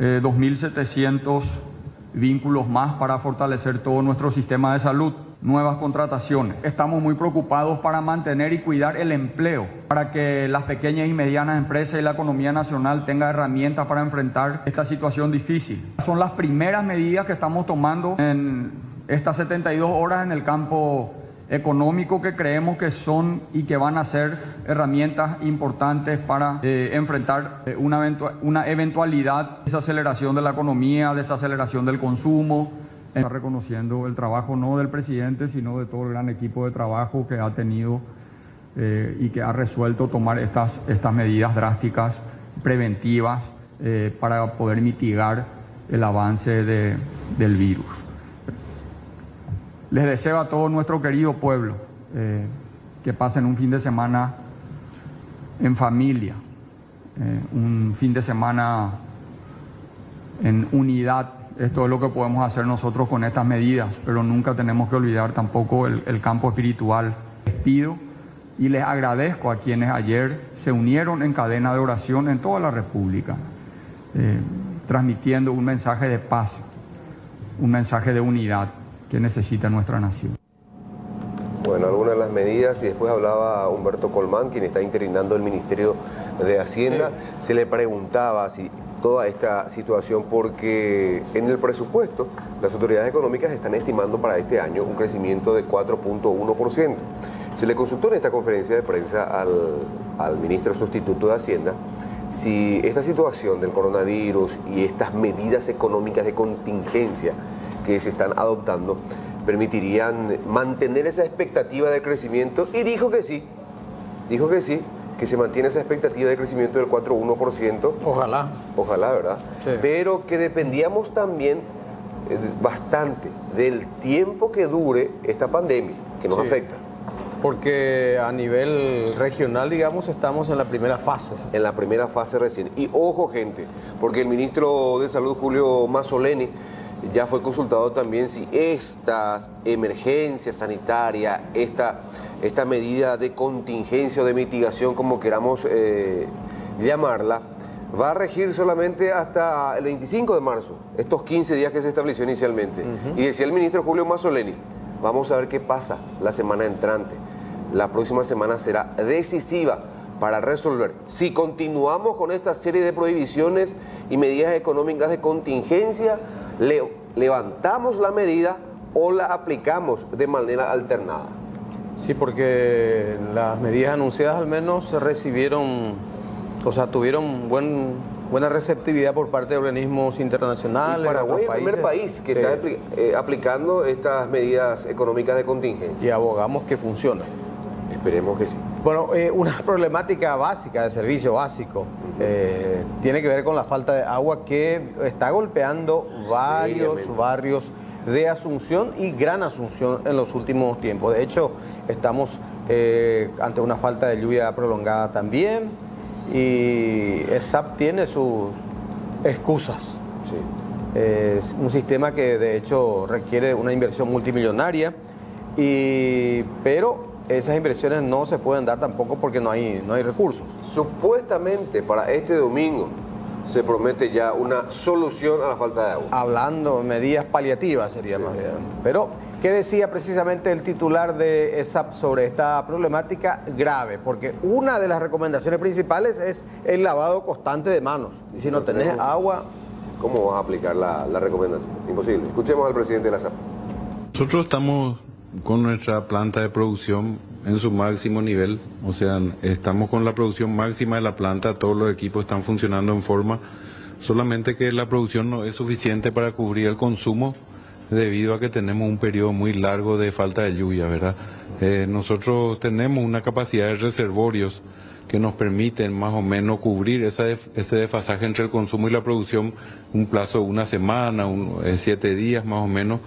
eh, 2.700 vínculos más para fortalecer todo nuestro sistema de salud, nuevas contrataciones. Estamos muy preocupados para mantener y cuidar el empleo, para que las pequeñas y medianas empresas y la economía nacional tengan herramientas para enfrentar esta situación difícil. Son las primeras medidas que estamos tomando en estas 72 horas en el campo económico que creemos que son y que van a ser herramientas importantes para eh, enfrentar eh, una, eventua- una eventualidad, desaceleración de la economía, desaceleración del consumo. Está reconociendo el trabajo no del presidente, sino de todo el gran equipo de trabajo que ha tenido eh, y que ha resuelto tomar estas, medidas drásticas, preventivas, para poder mitigar el avance de- del virus. Les deseo a todo nuestro querido pueblo eh, que pasen un fin de semana en familia, eh, un fin de semana en unidad. Esto es lo que podemos hacer nosotros con estas medidas, pero nunca tenemos que olvidar tampoco el, campo espiritual. Les pido y les agradezco a quienes ayer se unieron en cadena de oración en toda la República, eh, transmitiendo un mensaje de paz, un mensaje de unidad que necesita nuestra nación. Bueno, algunas de las medidas, y después hablaba Humberto Colmán, quien está interinando el Ministerio de Hacienda, se le preguntaba si toda esta situación, porque en el presupuesto las autoridades económicas están estimando para este año un crecimiento de 4.1%. Se le consultó en esta conferencia de prensa al, al ministro sustituto de Hacienda si esta situación del coronavirus y estas medidas económicas de contingencia que se están adoptando permitirían mantener esa expectativa de crecimiento y dijo que sí, dijo que sí, que se mantiene esa expectativa de crecimiento del 4,1%. Ojalá. Ojalá, ¿verdad? Sí. Pero que dependíamos también eh, bastante del tiempo que dure esta pandemia que nos Sí. afecta. Porque a nivel regional, digamos, estamos en la primera fase. En la primera fase recién. Y ojo, gente, porque el ministro de Salud, Julio Mazzoleni, ya fue consultado también si esta emergencia sanitaria, esta, esta medida de contingencia o de mitigación, como queramos eh, llamarla, va a regir solamente hasta el 25 de marzo, estos 15 días que se estableció inicialmente. Y decía el ministro Julio Mazzoleni, vamos a ver qué pasa la semana entrante. La próxima semana será decisiva para resolver si continuamos con esta serie de prohibiciones y medidas económicas de contingencia, le- levantamos la medida o la aplicamos de manera alternada. Sí, porque las medidas anunciadas al menos recibieron, o sea, tuvieron buen, buena receptividad por parte de organismos internacionales. Y Paraguay es el primer país que Sí. está eh, aplicando estas medidas económicas de contingencia. Y abogamos que funciona. Esperemos que sí. Bueno, eh, una problemática básica de servicio básico eh, tiene que ver con la falta de agua que está golpeando varios barrios de Asunción y Gran Asunción en los últimos tiempos. De hecho, estamos eh, ante una falta de lluvia prolongada también y el SAP tiene sus excusas. Es un sistema que de hecho requiere una inversión multimillonaria, y, pero esas inversiones no se pueden dar tampoco porque no hay, no hay recursos. Supuestamente para este domingo se promete ya una solución a la falta de agua. Hablando de medidas paliativas sería más bien. Pero, ¿qué decía precisamente el titular de ESAP sobre esta problemática grave? Porque una de las recomendaciones principales es el lavado constante de manos. Y si no tenés agua... ¿Cómo vas a aplicar la, la recomendación? Imposible. Escuchemos al presidente de la SAP. Nosotros estamos con nuestra planta de producción en su máximo nivel, o sea, estamos con la producción máxima de la planta, todos los equipos están funcionando en forma, solamente que la producción no es suficiente para cubrir el consumo debido a que tenemos un periodo muy largo de falta de lluvia, ¿verdad? Eh, nosotros tenemos una capacidad de reservorios que nos permiten más o menos cubrir ese desfasaje entre el consumo y la producción, un plazo de una semana, un- eh, siete días más o menos.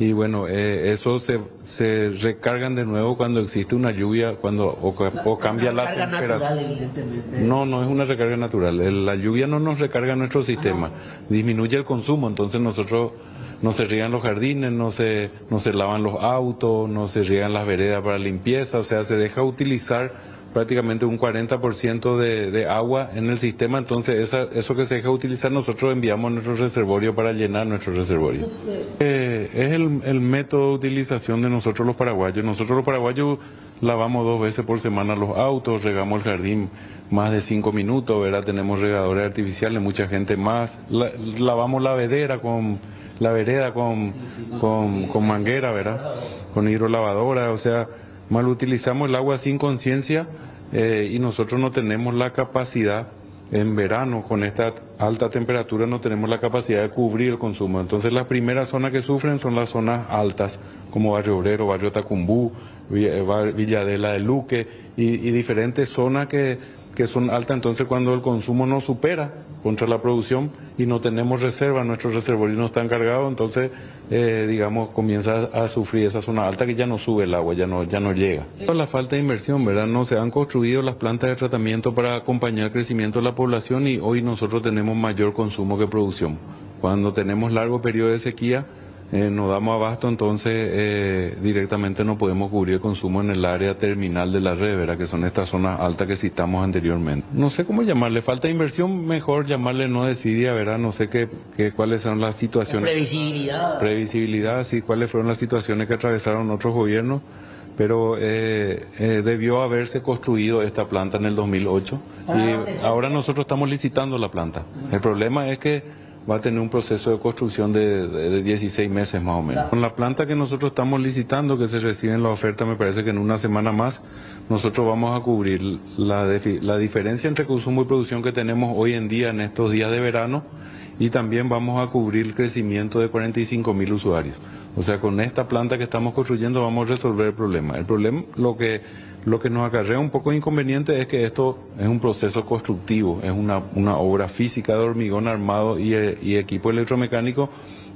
Y bueno, eh, eso se, se recargan de nuevo cuando existe una lluvia cuando o, ca- o cambia la temperatura. natural. No, no es una recarga natural. La lluvia no nos recarga nuestro sistema, disminuye el consumo, entonces nosotros no se riegan los jardines, no se, no se lavan los autos, no se riegan las veredas para limpieza, o sea, se deja utilizar prácticamente un 40% de, de agua en el sistema, entonces esa- eso que se deja utilizar nosotros enviamos a nuestro reservorio para llenar nuestro reservorio. Eh, es el, el método de utilización de nosotros los paraguayos. Nosotros los paraguayos lavamos dos veces por semana los autos, regamos el jardín más de cinco minutos, ¿verdad? Tenemos regadores artificiales, mucha gente más. La- lavamos la vedera con la vereda con, con, con manguera, ¿verdad? Con hidrolavadora, o sea, mal utilizamos el agua sin conciencia eh, y nosotros no tenemos la capacidad en verano con esta alta temperatura no tenemos la capacidad de cubrir el consumo. Entonces las primeras zonas que sufren son las zonas altas, como Barrio Obrero, Barrio Tacumbú, eh, Villadela de Luque y, y diferentes zonas que, que son altas. Entonces cuando el consumo no supera contra la producción y no tenemos reserva, nuestros reservorios no están cargados, entonces eh, digamos comienza a sufrir esa zona alta que ya no sube el agua, ya no, ya no llega. La falta de inversión, ¿verdad? No se han construido las plantas de tratamiento para acompañar el crecimiento de la población y hoy nosotros tenemos mayor consumo que producción. Cuando tenemos largo periodo de sequía, eh, nos damos abasto, entonces eh, directamente no podemos cubrir el consumo en el área terminal de la red, ¿verdad? que son estas zonas altas que citamos anteriormente. No sé cómo llamarle, falta de inversión, mejor llamarle no desidia, ¿verdad? No sé qué, qué, cuáles son las situaciones. Previsibilidad. Previsibilidad, sí, cuáles fueron las situaciones que atravesaron otros gobiernos, pero eh, eh, debió haberse construido esta planta en el 2008 y ahora nosotros estamos licitando la planta. El problema es que va a tener un proceso de construcción de, de- de 16 meses más o menos. Con la planta que nosotros estamos licitando, que se recibe en la oferta, me parece que en una semana más, nosotros vamos a cubrir la, la diferencia entre consumo y producción que tenemos hoy en día en estos días de verano y también vamos a cubrir el crecimiento de 45 mil usuarios. O sea, con esta planta que estamos construyendo vamos a resolver el problema. El problema, lo que, lo que nos acarrea un poco inconveniente es que esto es un proceso constructivo, es una, una obra física de hormigón armado y, eh, y equipo electromecánico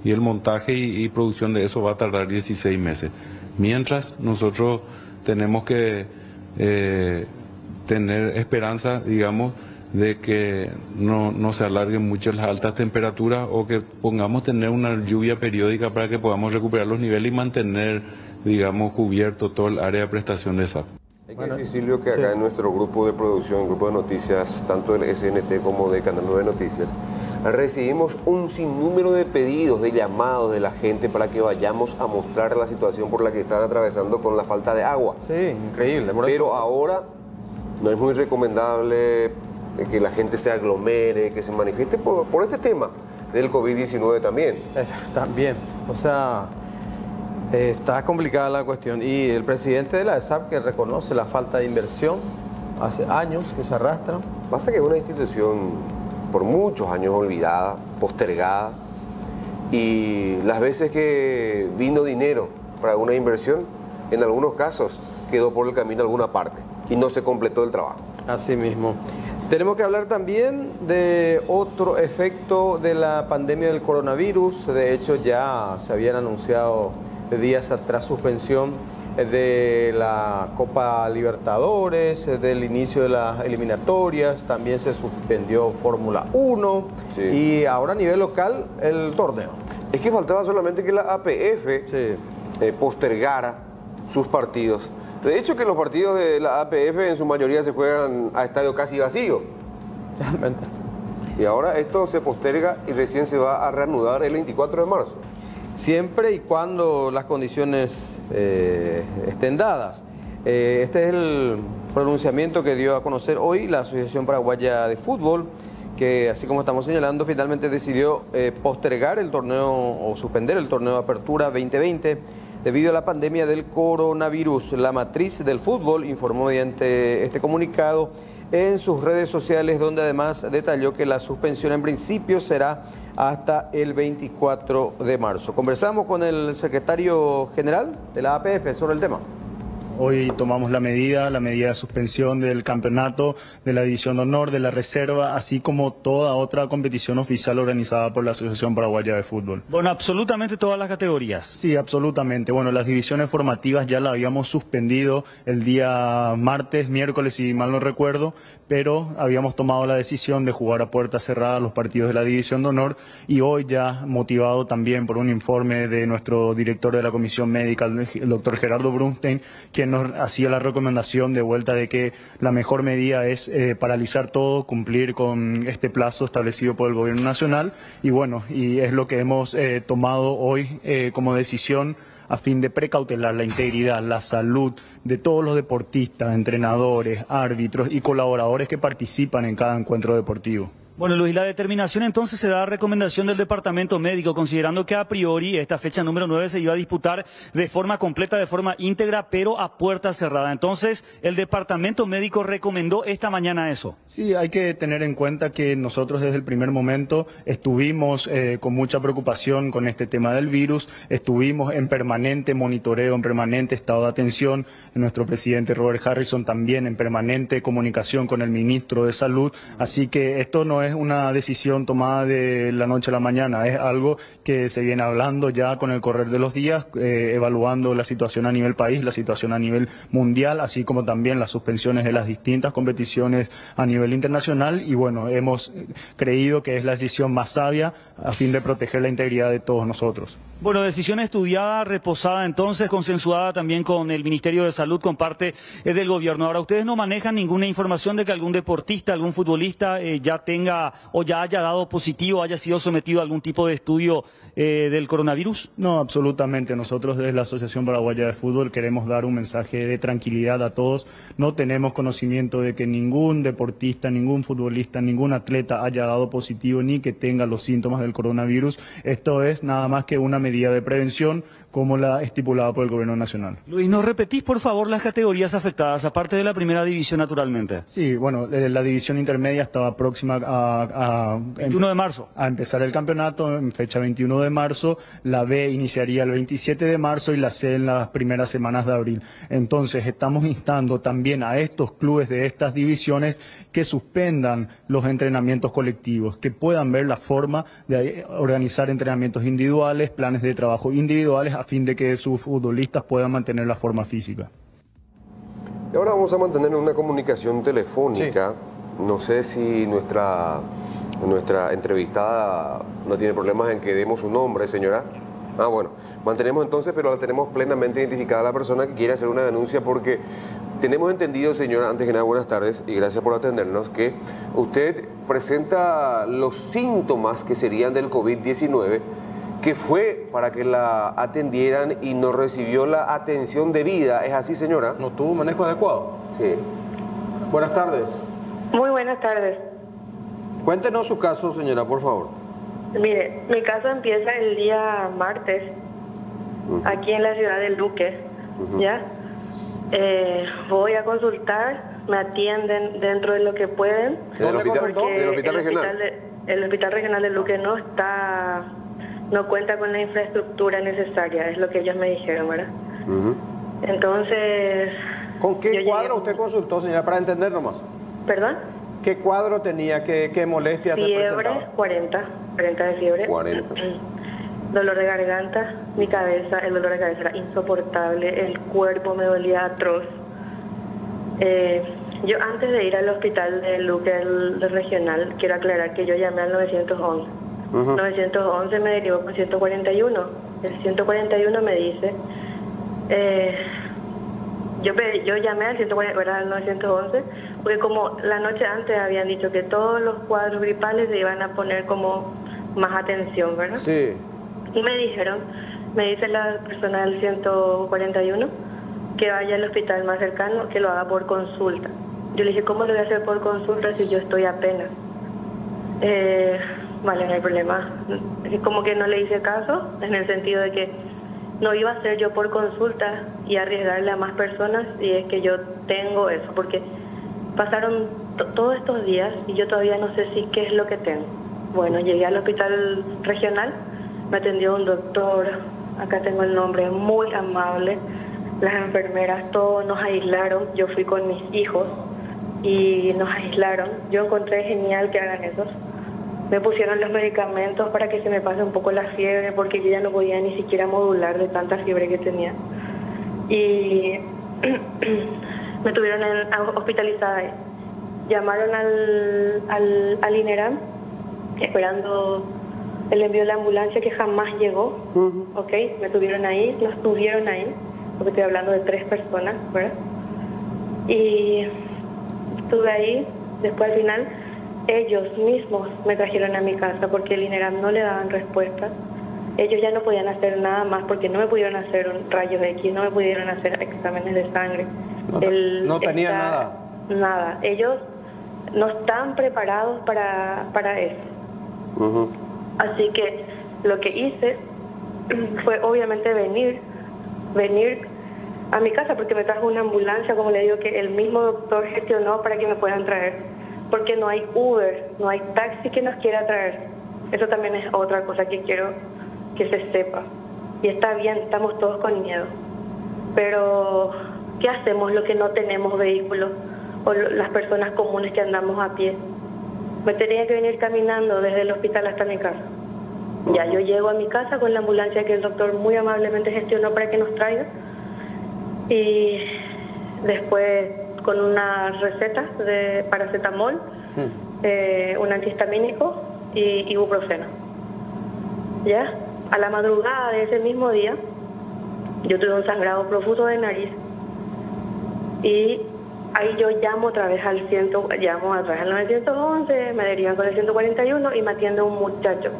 y el montaje y, y producción de eso va a tardar 16 meses. Mientras nosotros tenemos que eh, tener esperanza, digamos, de que no, no se alarguen mucho las altas temperaturas o que pongamos tener una lluvia periódica para que podamos recuperar los niveles y mantener, digamos, cubierto todo el área de prestación de SAP. Hay que decir, Silvio, que acá en nuestro grupo de producción, grupo de noticias, tanto del SNT como de Canal 9 Noticias, recibimos un sinnúmero de pedidos, de llamados de la gente para que vayamos a mostrar la situación por la que están atravesando con la falta de agua. Sí, increíble. Pero ahora no es muy recomendable que la gente se aglomere, que se manifieste por, por este tema del COVID-19 también. Eh, También, o sea, eh, está complicada la cuestión. Y el presidente de la ESAP que reconoce la falta de inversión hace años que se arrastra. Pasa que es una institución por muchos años olvidada, postergada, y las veces que vino dinero para una inversión, en algunos casos quedó por el camino alguna parte y no se completó el trabajo. Así mismo. Tenemos que hablar también de otro efecto de la pandemia del coronavirus. De hecho, ya se habían anunciado días atrás suspensión de la Copa Libertadores, del inicio de las eliminatorias, también se suspendió Fórmula 1 y ahora a nivel local el torneo. Es que faltaba solamente que la APF eh, postergara sus partidos. De hecho, que los partidos de la APF en su mayoría se juegan a estadio casi vacío. Realmente. Y ahora esto se posterga y recién se va a reanudar el 24 de marzo. Siempre y cuando las condiciones eh, estén dadas. Eh, este es el pronunciamiento que dio a conocer hoy la Asociación Paraguaya de Fútbol, que así como estamos señalando, finalmente decidió eh, postergar el torneo o suspender el torneo de Apertura 2020 debido a la pandemia del coronavirus. La matriz del fútbol informó mediante este comunicado en sus redes sociales, donde además detalló que la suspensión en principio será hasta el 24 de marzo. Conversamos con el secretario general de la APF sobre el tema. Hoy tomamos la medida, la medida de suspensión del campeonato, de la división de honor, de la reserva, así como toda otra competición oficial organizada por la Asociación Paraguaya de Fútbol. Bueno, absolutamente todas las categorías. Sí, absolutamente. Bueno, las divisiones formativas ya la habíamos suspendido el día martes, miércoles, si mal no recuerdo, pero habíamos tomado la decisión de jugar a puerta cerrada los partidos de la división de honor y hoy ya motivado también por un informe de nuestro director de la comisión médica, el doctor Gerardo Brunstein, quien nos hacía la recomendación de vuelta de que la mejor medida es eh, paralizar todo, cumplir con este plazo establecido por el gobierno nacional y bueno, y es lo que hemos eh, tomado hoy eh, como decisión a fin de precautelar la integridad, la salud de todos los deportistas, entrenadores, árbitros y colaboradores que participan en cada encuentro deportivo. Bueno, Luis, la determinación entonces se da a recomendación del Departamento Médico, considerando que a priori esta fecha número 9 se iba a disputar de forma completa, de forma íntegra, pero a puerta cerrada. Entonces, el Departamento Médico recomendó esta mañana eso. Sí, hay que tener en cuenta que nosotros desde el primer momento estuvimos eh, con mucha preocupación con este tema del virus, estuvimos en permanente monitoreo, en permanente estado de atención, nuestro presidente Robert Harrison también en permanente comunicación con el ministro de Salud, así que esto no es una decisión tomada de la noche a la mañana, es algo que se viene hablando ya con el correr de los días, eh, evaluando la situación a nivel país, la situación a nivel mundial, así como también las suspensiones de las distintas competiciones a nivel internacional. Y bueno, hemos creído que es la decisión más sabia a fin de proteger la integridad de todos nosotros. Bueno, decisión estudiada, reposada entonces, consensuada también con el Ministerio de Salud, con parte eh, del gobierno. Ahora, ¿ustedes no manejan ninguna información de que algún deportista, algún futbolista eh, ya tenga o ya haya dado positivo, haya sido sometido a algún tipo de estudio eh, del coronavirus? No, absolutamente. Nosotros desde la Asociación Paraguaya de Fútbol queremos dar un mensaje de tranquilidad a todos. No tenemos conocimiento de que ningún deportista, ningún futbolista, ningún atleta haya dado positivo ni que tenga los síntomas del coronavirus. Esto es nada más que una medida de prevención como la estipulada por el Gobierno Nacional. Luis, ¿nos repetís por favor las categorías afectadas, aparte de la primera división naturalmente? Sí, bueno, eh, la división intermedia estaba próxima a, a, 21 de marzo. a empezar el campeonato en fecha 21 de marzo, la B iniciaría el 27 de marzo y la C en las primeras semanas de abril. Entonces, estamos instando también a estos clubes de estas divisiones que suspendan los entrenamientos colectivos, que puedan ver la forma de organizar entrenamientos individuales, planes de trabajo individuales, a fin de que sus futbolistas puedan mantener la forma física. Y ahora vamos a mantener una comunicación telefónica. No sé si nuestra, nuestra entrevistada no tiene problemas en que demos su nombre, señora. Ah, bueno, mantenemos entonces, pero la tenemos plenamente identificada la persona que quiere hacer una denuncia porque tenemos entendido, señora, antes que nada, buenas tardes y gracias por atendernos, que usted presenta los síntomas que serían del COVID-19 que fue para que la atendieran y no recibió la atención debida. ¿Es así, señora? ¿No tuvo manejo adecuado? Sí. Buenas tardes. Muy buenas tardes. Cuéntenos su caso, señora, por favor. Mire, mi caso empieza el día martes, aquí en la ciudad del Duque, ¿ya? Eh, voy a consultar, me atienden dentro de lo que pueden. ¿En el hospital, el hospital regional? hospital de- el hospital regional del Duque no está, no cuenta con la infraestructura necesaria, es lo que ellos me dijeron, ¿verdad? Entonces, ¿Con qué cuadro usted consultó, señora, para entender nomás? ¿perdón? ¿Qué cuadro tenía? ¿Qué, qué molestia te Fiebre, presentaba? 40, 40 de fiebre. 40. Dolor de garganta, mi cabeza, el dolor de cabeza era insoportable, el cuerpo me dolía atroz. Eh, yo antes de ir al hospital de Luque el, regional, quiero aclarar que yo llamé al 911. 911 me derivó con 141. El 141 me dice, eh, yo, yo llamé al 140, ¿verdad? al 911 porque como la noche antes habían dicho que todos los cuadros gripales se iban a poner como más atención, ¿verdad? Sí. Y me dijeron, me dice la persona del 141 que vaya al hospital más cercano, que lo haga por consulta. Yo le dije, ¿cómo lo voy a hacer por consulta si yo estoy apenas? Eh, vale, no hay problema. Y como que no le hice caso, en el sentido de que no iba a ser yo por consulta y arriesgarle a más personas y es que yo tengo eso, porque pasaron to- todos estos días y yo todavía no sé si qué es lo que tengo. Bueno, llegué al hospital regional, me atendió un doctor, acá tengo el nombre, muy amable. Las enfermeras, todos nos aislaron, yo fui con mis hijos y nos aislaron. Yo encontré genial que hagan eso. Me pusieron los medicamentos para que se me pase un poco la fiebre porque yo ya no podía ni siquiera modular de tanta fiebre que tenía. Y me tuvieron hospitalizada. ahí. Llamaron al, al, al INERAM esperando el envío de la ambulancia que jamás llegó. Ok, me tuvieron ahí, nos tuvieron ahí, porque estoy hablando de tres personas, ¿verdad? Y estuve ahí, después al final ellos mismos me trajeron a mi casa porque el INERAM no le daban respuesta. Ellos ya no podían hacer nada más porque no me pudieron hacer un rayos X, no me pudieron hacer exámenes de sangre. El- no tenían esta- nada. Nada. Ellos no están preparados para, para eso. Así que lo que hice fue obviamente venir, venir a mi casa porque me trajo una ambulancia, como le digo, que el mismo doctor gestionó para que me puedan traer. Porque no hay Uber, no hay taxi que nos quiera traer. Eso también es otra cosa que quiero que se sepa. Y está bien, estamos todos con miedo. Pero, ¿qué hacemos los que no tenemos vehículos? O las personas comunes que andamos a pie. Me tenía que venir caminando desde el hospital hasta mi casa. Ya yo llego a mi casa con la ambulancia que el doctor muy amablemente gestionó para que nos traiga. Y después con una receta de paracetamol, eh, un antihistamínico y ibuprofeno. ¿Ya? A la madrugada de ese mismo día, yo tuve un sangrado profuso de nariz y ahí yo llamo otra vez al 100, llamo otra vez al 911, me derivan con el 141 y me atiende un muchacho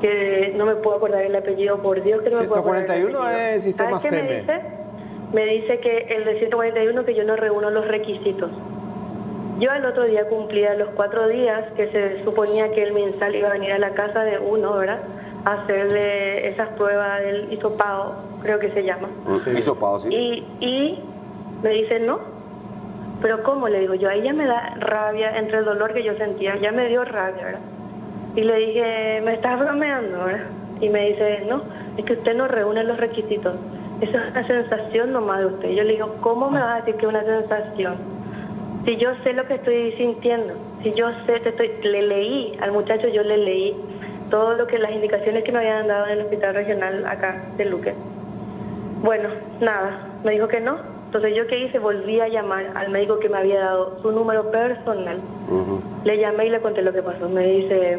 que no me puedo acordar el apellido, por Dios que no me puedo acordar el 141 apellido. es sistema ¿Sabes qué me dice? Me dice que el de 141 que yo no reúno los requisitos. Yo el otro día cumplía los cuatro días que se suponía que el mensal iba a venir a la casa de uno, ¿verdad? hacerle esas pruebas del hisopado, creo que se llama. Hisopado, sí. Y, y me dice, no. Pero ¿cómo? Le digo yo, ahí ya me da rabia entre el dolor que yo sentía, ya me dio rabia, ¿verdad? Y le dije, me estás bromeando, ¿verdad? Y me dice, no, es que usted no reúne los requisitos. Esa es una sensación nomás de usted. Yo le digo, ¿cómo me vas a decir que es una sensación? Si yo sé lo que estoy sintiendo, si yo sé, te estoy, le leí al muchacho, yo le leí todo lo que las indicaciones que me habían dado en el hospital regional acá de Luque. Bueno, nada, me dijo que no. Entonces yo qué hice, volví a llamar al médico que me había dado su número personal. Le llamé y le conté lo que pasó. Me dice,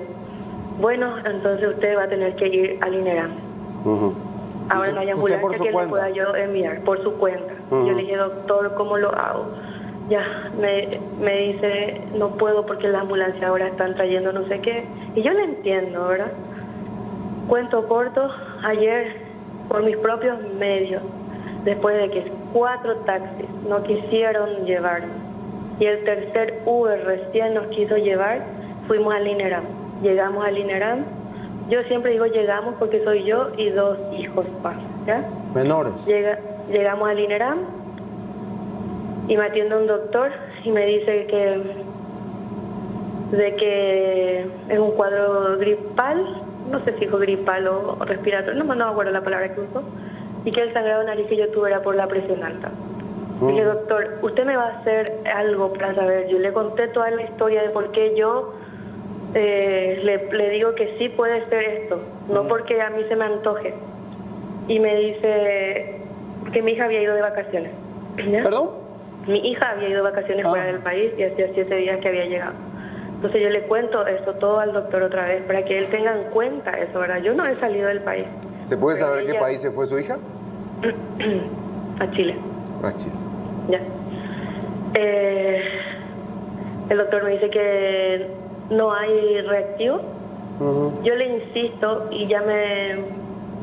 bueno, entonces usted va a tener que ir al INERAM. Ahora no hay ¿Usted por ambulancia que le pueda yo enviar por su cuenta. Yo le dije, doctor, ¿cómo lo hago? Ya, me, me dice, no puedo porque la ambulancia ahora están trayendo no sé qué. Y yo le entiendo, ¿verdad? Cuento corto, ayer, por mis propios medios, después de que cuatro taxis no quisieron llevarme y el tercer Uber recién nos quiso llevar, fuimos al INERAM. Llegamos al INERAM. Yo siempre digo llegamos porque soy yo y dos hijos más, ¿ya? Menores. Llega- llegamos al INERAM y me atiende un doctor y me dice que de que es un cuadro gripal, no sé si dijo gripal o respiratorio, no, no me acuerdo la palabra que usó, y que el sangrado de nariz que yo tuve era por la presión alta. Mm. Dije, doctor, usted me va a hacer algo para saber. Yo le conté toda la historia de por qué yo eh, le, le digo que sí puede ser esto, no porque a mí se me antoje. Y me dice que mi hija había ido de vacaciones. ¿Perdón? Mi hija había ido de vacaciones fuera del país y hacía siete días que había llegado. Entonces yo le cuento eso todo al doctor otra vez para que él tenga en cuenta eso, ¿verdad? Yo no he salido del país, ¿Se puede saber qué ella- país se fue su hija? a Chile. A Chile. Ya. Eh, el doctor me dice que no hay reactivo. Yo le insisto y ya me,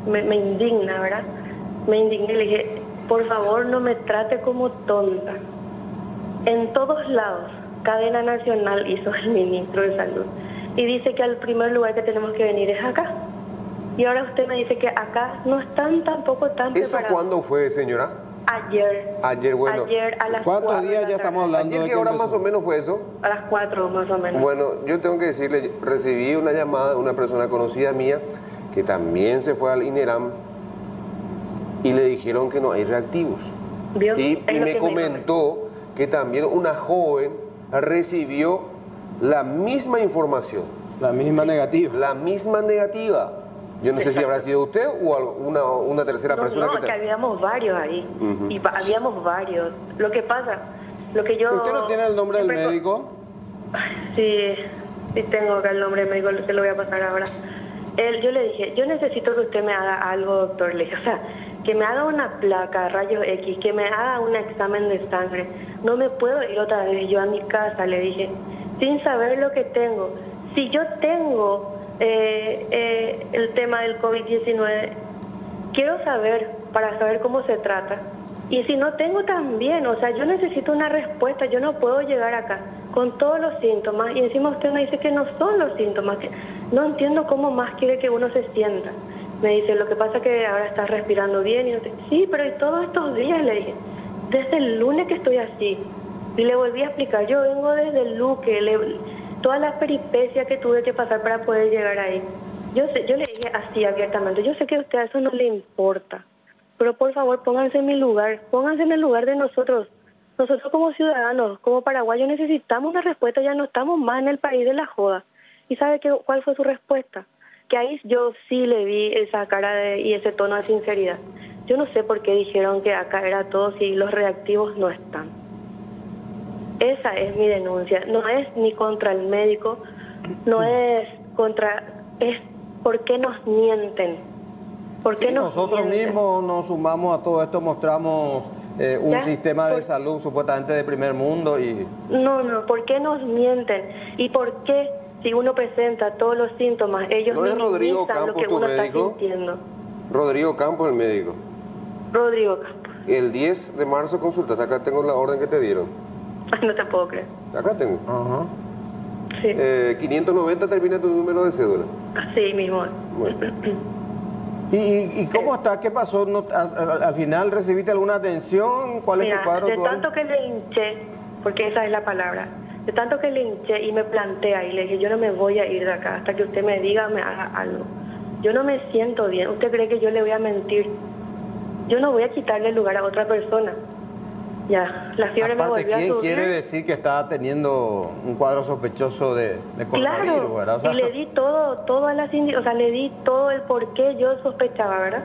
me, me indigna, ¿verdad? Me indigné y le dije, por favor no me trate como tonta. En todos lados, cadena nacional hizo el ministro de salud y dice que al primer lugar que tenemos que venir es acá. Y ahora usted me dice que acá no están tampoco tan ¿Eso preparados. cuándo fue, señora? Ayer. Ayer, bueno. Ayer a las ¿Cuántos cuatro días de la ya estamos hablando ¿Ayer de qué que hora empezó? más o menos fue eso? A las 4 más o menos. Bueno, yo tengo que decirle, recibí una llamada de una persona conocida mía que también se fue al INERAM y le dijeron que no hay reactivos. Y, me comentó que también una joven recibió la misma información. La misma negativa. La misma negativa. Yo no sé si habrá sido usted o algo- una, una tercera No, persona no, que que te... habíamos varios ahí. Y habíamos varios. Lo que pasa, lo que yo... ¿Usted no tiene el nombre del médico? Sí, sí tengo acá el nombre del médico, se lo voy a pasar ahora. Él, yo le dije, yo necesito que usted me haga algo, doctor. Le dije, o sea, que me haga una placa, rayos X, que me haga un examen de sangre. No me puedo ir otra vez yo a mi casa, le dije, sin saber lo que tengo. Si yo tengo eh, eh, el tema del COVID-19, quiero saber para saber cómo se trata. Y si no tengo también, o sea, yo necesito una respuesta, yo no puedo llegar acá con todos los síntomas y encima usted me dice que no son los síntomas, que no entiendo cómo más quiere que uno se sienta. Me dice, lo que pasa es que ahora estás respirando bien y yo sí, pero ¿y todos estos días? Le dije, desde el lunes que estoy así. Y le volví a explicar, yo vengo desde el le- todas las peripecias que tuve que pasar para poder llegar ahí. Yo, le dije así abiertamente, yo sé que a usted eso no le importa, pero por favor pónganse en mi lugar, pónganse en el lugar de nosotros. Nosotros como ciudadanos, como paraguayos necesitamos una respuesta, ya no estamos más en el país de la joda. ¿Y sabe qué, cuál fue su respuesta? Que ahí yo sí le vi esa cara y ese tono de sinceridad. Yo no sé por qué dijeron que acá era todo si los reactivos no están. Esa es mi denuncia. No es ni contra el médico, no es contra... Es por qué nos mienten. ¿Por qué Sí, nos nosotros mienten? mismos nos sumamos a todo esto, mostramos eh, un ¿Ya? sistema de Por- salud supuestamente de primer mundo y No, no, ¿por qué nos mienten? ¿Y por qué si uno presenta todos los síntomas, ellos ¿No es Rodrigo minimizan lo Campos que tu uno está médico? sintiendo? Rodrigo Campos, el médico. Rodrigo Campos. El 10 de marzo consultaste, acá tengo la orden que te dieron. No te puedo creer. Acá tengo. Eh, 590 termina tu número de cédula. Así mismo. Bueno. ¿Y, y- y cómo está? ¿Qué pasó? ¿No- a- a- ¿Al final recibiste alguna atención? ¿Cuál es Mira, tu cuadro? de actual? tanto que le hinché, porque esa es la palabra, de tanto que le hinché y me planté ahí, le dije, yo no me voy a ir de acá hasta que usted me diga, me haga algo. Yo no me siento bien. ¿Usted cree que yo le voy a mentir? Yo no voy a quitarle el lugar a otra persona. Ya, la fiebre me Aparte, volvió a ¿quién subir. quiere decir que está teniendo un cuadro sospechoso de, de coronavirus, Claro, verdad? O sea, y le di todo, a las o sea, le di todo el por qué yo sospechaba, ¿verdad?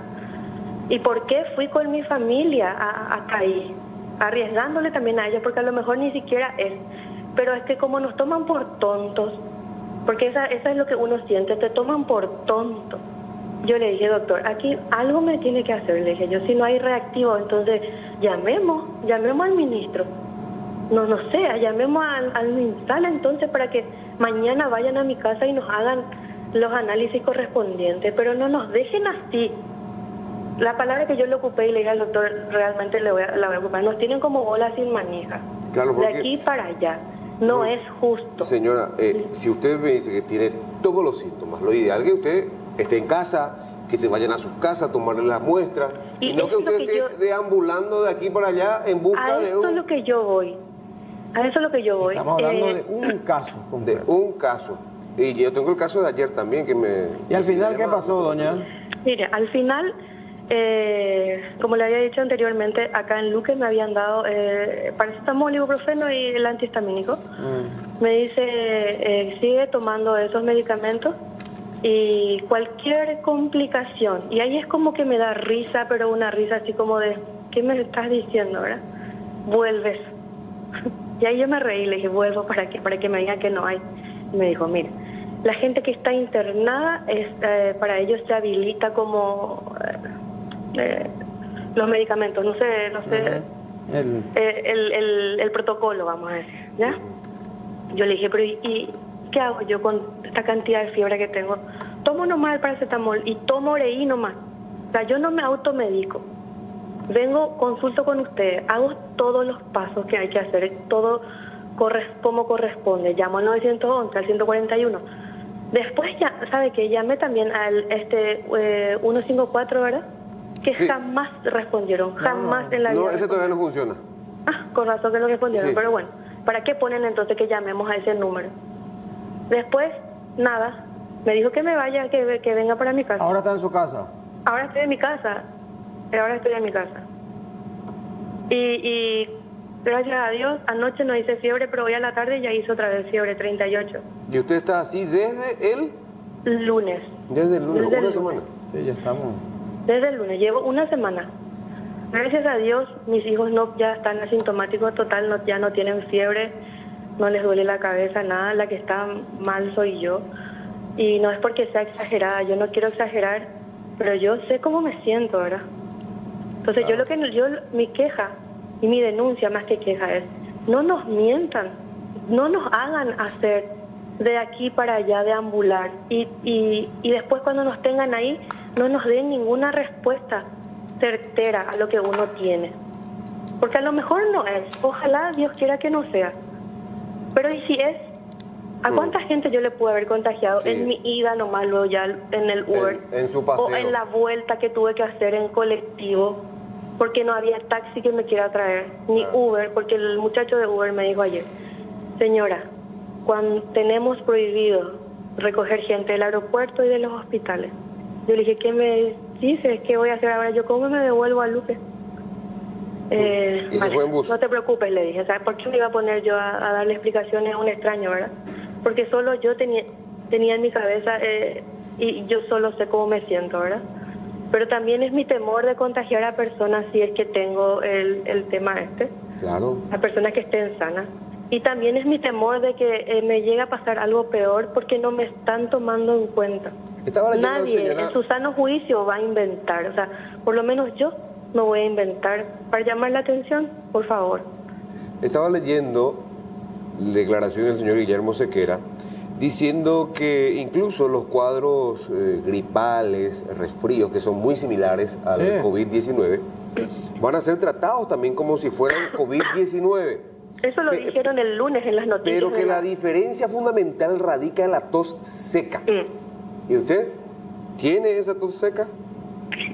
Y por qué fui con mi familia a- hasta ahí, arriesgándole también a ellos, porque a lo mejor ni siquiera es. Pero es que como nos toman por tontos, porque esa, esa es lo que uno siente, te toman por tonto. Yo le dije, doctor, aquí algo me tiene que hacer, le dije yo, si no hay reactivo, entonces llamemos, llamemos al ministro no, no sé, llamemos al, al MinSal entonces para que mañana vayan a mi casa y nos hagan los análisis correspondientes, pero no nos dejen así. La palabra que yo le ocupé y le dije al doctor, realmente le voy a, la voy a ocupar, nos tienen como bolas sin manija, Claro, de aquí para allá. No es justo. Señora, eh, si usted me dice que tiene todos los síntomas, lo ideal que usted esté en casa, que se vayan a su casa a tomarle las muestras, y, Y no que lo usted que esté yo- deambulando de aquí para allá en busca A de eso es un, lo que yo voy. A eso es lo que yo voy. Estamos hablando Eh, de un caso. de un caso. Y yo tengo el caso de ayer también que me... ¿Y al final qué pasó, doña? Mire, al final, eh, como le había dicho anteriormente, acá en Luque me habían dado eh, paracetamol, ibuprofeno y el antihistamínico. Me dice, eh, sigue tomando esos medicamentos y cualquier complicación. Y ahí es como que me da risa, pero una risa así como de, ¿qué me estás diciendo, verdad? Vuelves. Y ahí yo me reí, le dije, vuelvo para que, para que me diga que no hay. Y me dijo, mire, la gente que está internada, es, eh, para ellos se habilita como eh, eh, los medicamentos, no sé, no sé, El- eh, el, el- el protocolo, vamos a decir, ¿ya? Yo le dije, pero ¿y, y qué hago yo con esta cantidad de fiebre que tengo? Tomo nomás el paracetamol y tomo Oreí nomás. O sea, yo no me automedico. Vengo, consulto con ustedes, hago todos los pasos que hay que hacer, todo como corresponde. Llamo al 911, al 141. Después ya, ¿sabe qué? Llamé también al este eh, 154, ¿verdad? Que jamás respondieron, jamás en la vida. No, ese todavía no funciona. Ah, con razón que no respondieron, Sí. pero bueno, ¿para qué ponen entonces que llamemos a ese número? Después, nada, me dijo que me vaya, que, que venga para mi casa. Ahora está en su casa. Ahora estoy en mi casa, ahora estoy en mi casa. Y, y gracias a Dios, anoche no hice fiebre, pero hoy a la tarde ya hice otra vez fiebre, 38. ¿Y usted está así desde el, Lunes, desde el lunes, Desde el una lunes. semana? Sí, ya estamos. desde el lunes, llevo una semana. Gracias a Dios, mis hijos no ya están asintomáticos, total, no, ya no tienen fiebre, no les duele la cabeza, nada, la que está mal soy yo. Y no es porque sea exagerada, yo no quiero exagerar, pero yo sé cómo me siento, ¿verdad? Entonces yo lo que yo mi queja y mi denuncia más que queja es no nos mientan, no nos hagan hacer de aquí para allá deambular y, y, y después cuando nos tengan ahí no nos den ninguna respuesta certera a lo que uno tiene. Porque a lo mejor no es, ojalá Dios quiera que no sea. Pero ¿y si es? ¿A cuánta gente yo le pude haber contagiado Sí. en mi ida nomás luego ya en el Uber? En, en su paseo. O en la vuelta que tuve que hacer en colectivo, porque no había taxi que me quiera traer, ni Uber, porque el muchacho de Uber me dijo ayer, señora, cuando tenemos prohibido recoger gente del aeropuerto y de los hospitales. Yo le dije, ¿qué me dices? ¿Qué voy a hacer ahora? Yo, ¿cómo me devuelvo a Lupe? Eh, ¿Y se vale, fue en bus? No te preocupes, le dije. ¿Sabes por qué me iba a poner yo a, a darle explicaciones a un extraño, verdad? Porque solo yo tenía, tenía en mi cabeza eh, y yo solo sé cómo me siento, ¿verdad? Pero también es mi temor de contagiar a personas si es que tengo el, el tema este, Claro. a personas que estén sanas. Y también es mi temor de que eh, me llegue a pasar algo peor porque no me están tomando en cuenta. Nadie señora- en su sano juicio va a inventar, o sea, por lo menos yo no voy a inventar para llamar la atención, por favor. Estaba leyendo declaración del señor Guillermo Sequera diciendo que incluso los cuadros eh, gripales, resfríos, que son muy similares al Sí. COVID-19, van a ser tratados también como si fueran COVID-19. Eso lo dijeron el lunes en las noticias. Pero que de la diferencia fundamental radica en la tos seca. Mm. ¿Y usted tiene esa tos seca?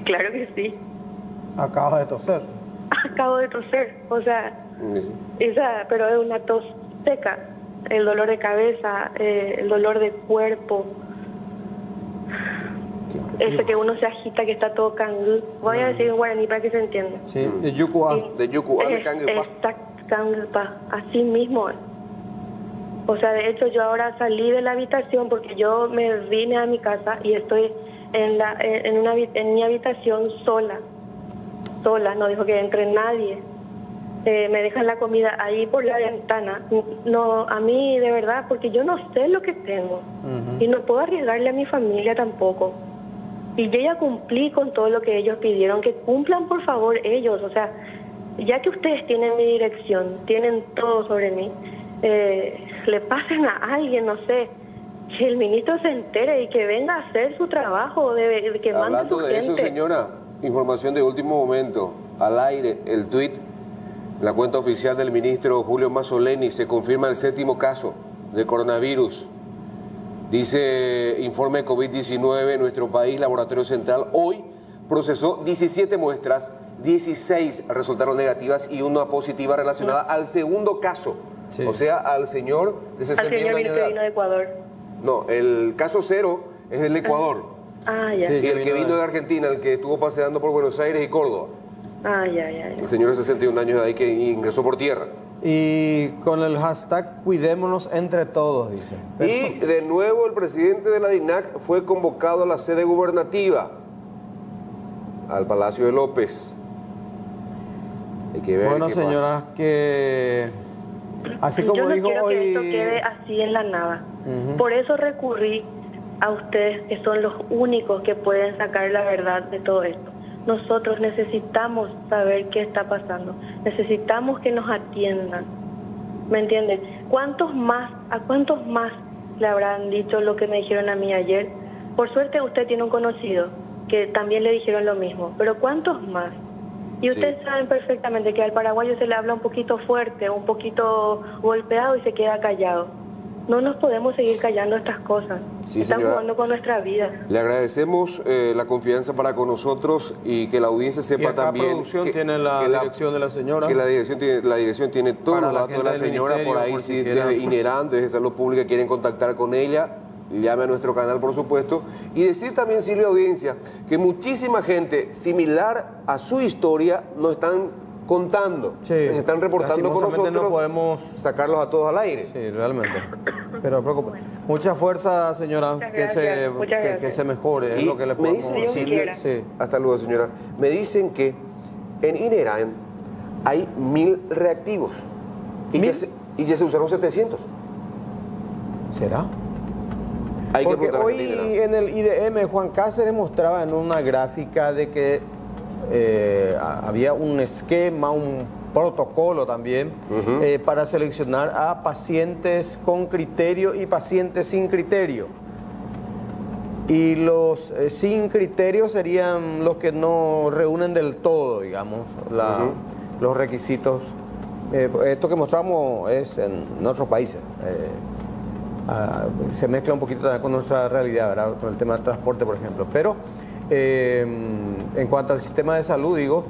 Claro que sí. Acaba de toser. Acabo de toser. O sea, esa, pero es una tos seca. El dolor de cabeza, eh, el dolor de cuerpo. Ese que uno se agita, que está todo cangú. Voy a decir en guaraní para que se entienda. Sí, de Yucua. De Yucua, de. Está cangupa, así mismo. O sea, de hecho yo ahora salí de la habitación porque yo me vine a mi casa y estoy en, la, en, en una, en mi habitación sola. Sola, no dijo que entre nadie. Eh, me dejan la comida ahí por la ventana. No, a mí de verdad, porque yo no sé lo que tengo. Y no puedo arriesgarle a mi familia tampoco. Y yo ya cumplí con todo lo que ellos pidieron, que cumplan por favor ellos. O sea, ya que ustedes tienen mi dirección, tienen todo sobre mí, eh, le pasen a alguien, no sé, que el ministro se entere y que venga a hacer su trabajo, de, de que mande Hablando su de gente. eso, señora, información de último momento. Al aire, el tuit, la cuenta oficial del ministro Julio Mazzoleni, se confirma el séptimo caso de coronavirus. Dice informe COVID-19, en nuestro país, Laboratorio Central, hoy procesó 17 muestras, 16 resultaron negativas y una positiva relacionada al segundo caso. O sea, al señor de Al 61 señor años que de edad. vino de Ecuador. No, el caso cero es el de Ecuador. Ah, ya. y el que vino de Argentina, el que estuvo paseando por Buenos Aires y Córdoba. Ah, ya, ya, ya. El señor de 61 años de ahí que ingresó por tierra. Y con el hashtag cuidémonos entre todos, dice. Y de nuevo el presidente de la DINAC fue convocado a la sede gubernativa, al Palacio de López. Hay que ver Bueno, qué señoras, que así como yo no dijo quiero hoy... que esto quede así en la nada. Por eso recurrí a ustedes, que son los únicos que pueden sacar la verdad de todo esto. Nosotros necesitamos saber qué está pasando. Necesitamos que nos atiendan. ¿Me entienden? ¿Cuántos más, a cuántos más le habrán dicho lo que me dijeron a mí ayer? Por suerte usted tiene un conocido que también le dijeron lo mismo. Pero ¿cuántos más? Y Sí. ustedes saben perfectamente que al paraguayo se le habla un poquito fuerte, un poquito golpeado y se queda callado. No nos podemos seguir callando estas cosas. Sí, Están señora. jugando con nuestra vida. Le agradecemos eh, la confianza para con nosotros y que la audiencia sepa acá también. producción que, tiene la que dirección de la señora. Que la dirección tiene, la dirección tiene todos Para los la datos de la señora, por ahí por si desde INERAN, desde Salud Pública quieren contactar con ella, llame a nuestro canal, por supuesto. Y decir también, Silvia Audiencia, que muchísima gente similar a su historia nos están contando, se están reportando con nosotros. no podemos sacarlos a todos al aire. Sí, realmente. Pero preocupe. Mucha fuerza, señora, que se, que, que mejore. Es lo que le me podemos dicen, Sí. hasta luego señora, me dicen que en INERAN hay mil reactivos y, que se, y ya se usaron 700. ¿Será? Hay que Porque a hoy en el IDM Juan Cáceres mostraba en una gráfica de que eh, había un esquema, un protocolo también eh, para seleccionar a pacientes con criterio y pacientes sin criterio. Y los eh, sin criterio serían los que no reúnen del todo, digamos, la- Ujú. los requisitos. Eh, esto que mostramos es en, otros países. Eh, ah, se mezcla un poquito con nuestra realidad, ¿verdad? Con el tema del transporte, por ejemplo. Pero eh, en cuanto al sistema de salud, digo,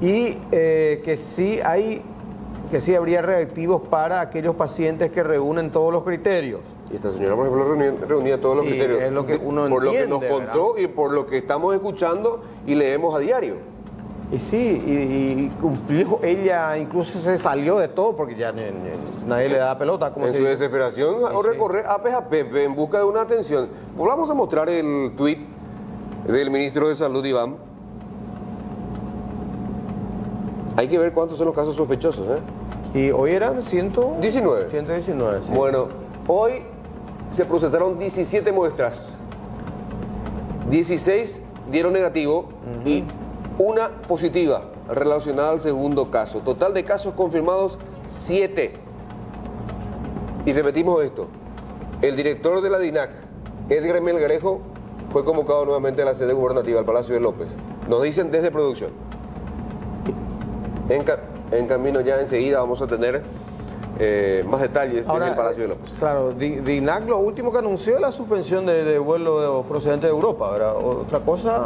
y eh, que sí hay, que sí habría reactivos para aquellos pacientes que reúnen todos los criterios. Y esta señora, por ejemplo, reunía, reunía todos los Y criterios. es lo que uno por lo que nos contó y por lo que estamos escuchando y leemos a diario. Y sí, y, y cumplió, ella incluso se salió de todo porque ya ni- ni- nadie le da pelota. Como en su dice. desesperación, a recorrer apes a pepe en busca de una atención. Pues vamos a mostrar el tuit del ministro de Salud, Iván. Hay que ver cuántos son los casos sospechosos, ¿eh? Y hoy eran 119. 119. 119, sí. Bueno, hoy se procesaron 17 muestras. 16 dieron negativo y una positiva relacionada al segundo caso. Total de casos confirmados, 7. Y repetimos esto. El director de la DINAC, Edgar Melgarejo, fue convocado nuevamente a la sede gubernativa, al Palacio de López. Nos dicen desde producción. En, ca- en camino ya enseguida vamos a tener eh, más detalles Ahora, desde el Palacio de López. Claro, Di- DINAC lo último que anunció es la suspensión de, de vuelos procedentes de Europa. ¿verdad? ¿Otra cosa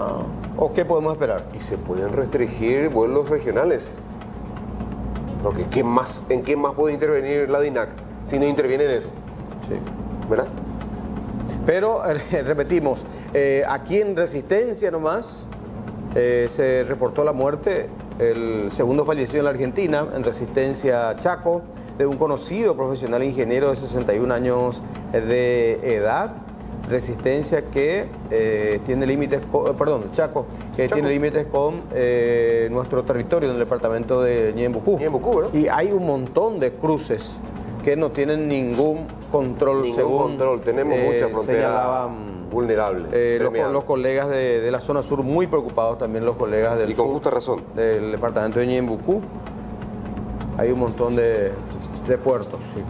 o qué podemos esperar? Y se pueden restringir vuelos regionales. Porque ¿qué más, ¿en qué más puede intervenir la DINAC si no interviene en eso? Sí. ¿Verdad? Pero, eh, repetimos, eh, aquí en Resistencia nomás eh, se reportó la muerte, el segundo fallecido en la Argentina, en Resistencia Chaco, de un conocido profesional ingeniero de 61 años de edad. Resistencia que eh, tiene límites, co- eh, perdón, Chaco, que tiene límites con eh, nuestro territorio en el departamento de Ñembucú. Y hay un montón de cruces que no tienen ningún control. Ningún según, control. Tenemos eh, mucha frontera señalaban, vulnerable. eh, los, colegas de, de la zona sur muy preocupados, también los colegas del Y con sur, justa razón. del departamento de Ñembucú. Hay un montón de, de puertos. sí.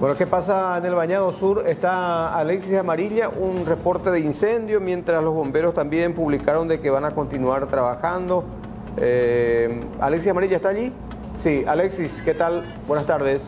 Bueno, ¿qué pasa en el Bañado Sur? Está Alexis Amarilla, un reporte de incendio, mientras los bomberos también publicaron de que van a continuar trabajando. Eh, Alexis Amarilla, ¿está allí? Sí, Alexis, ¿qué tal? Buenas tardes.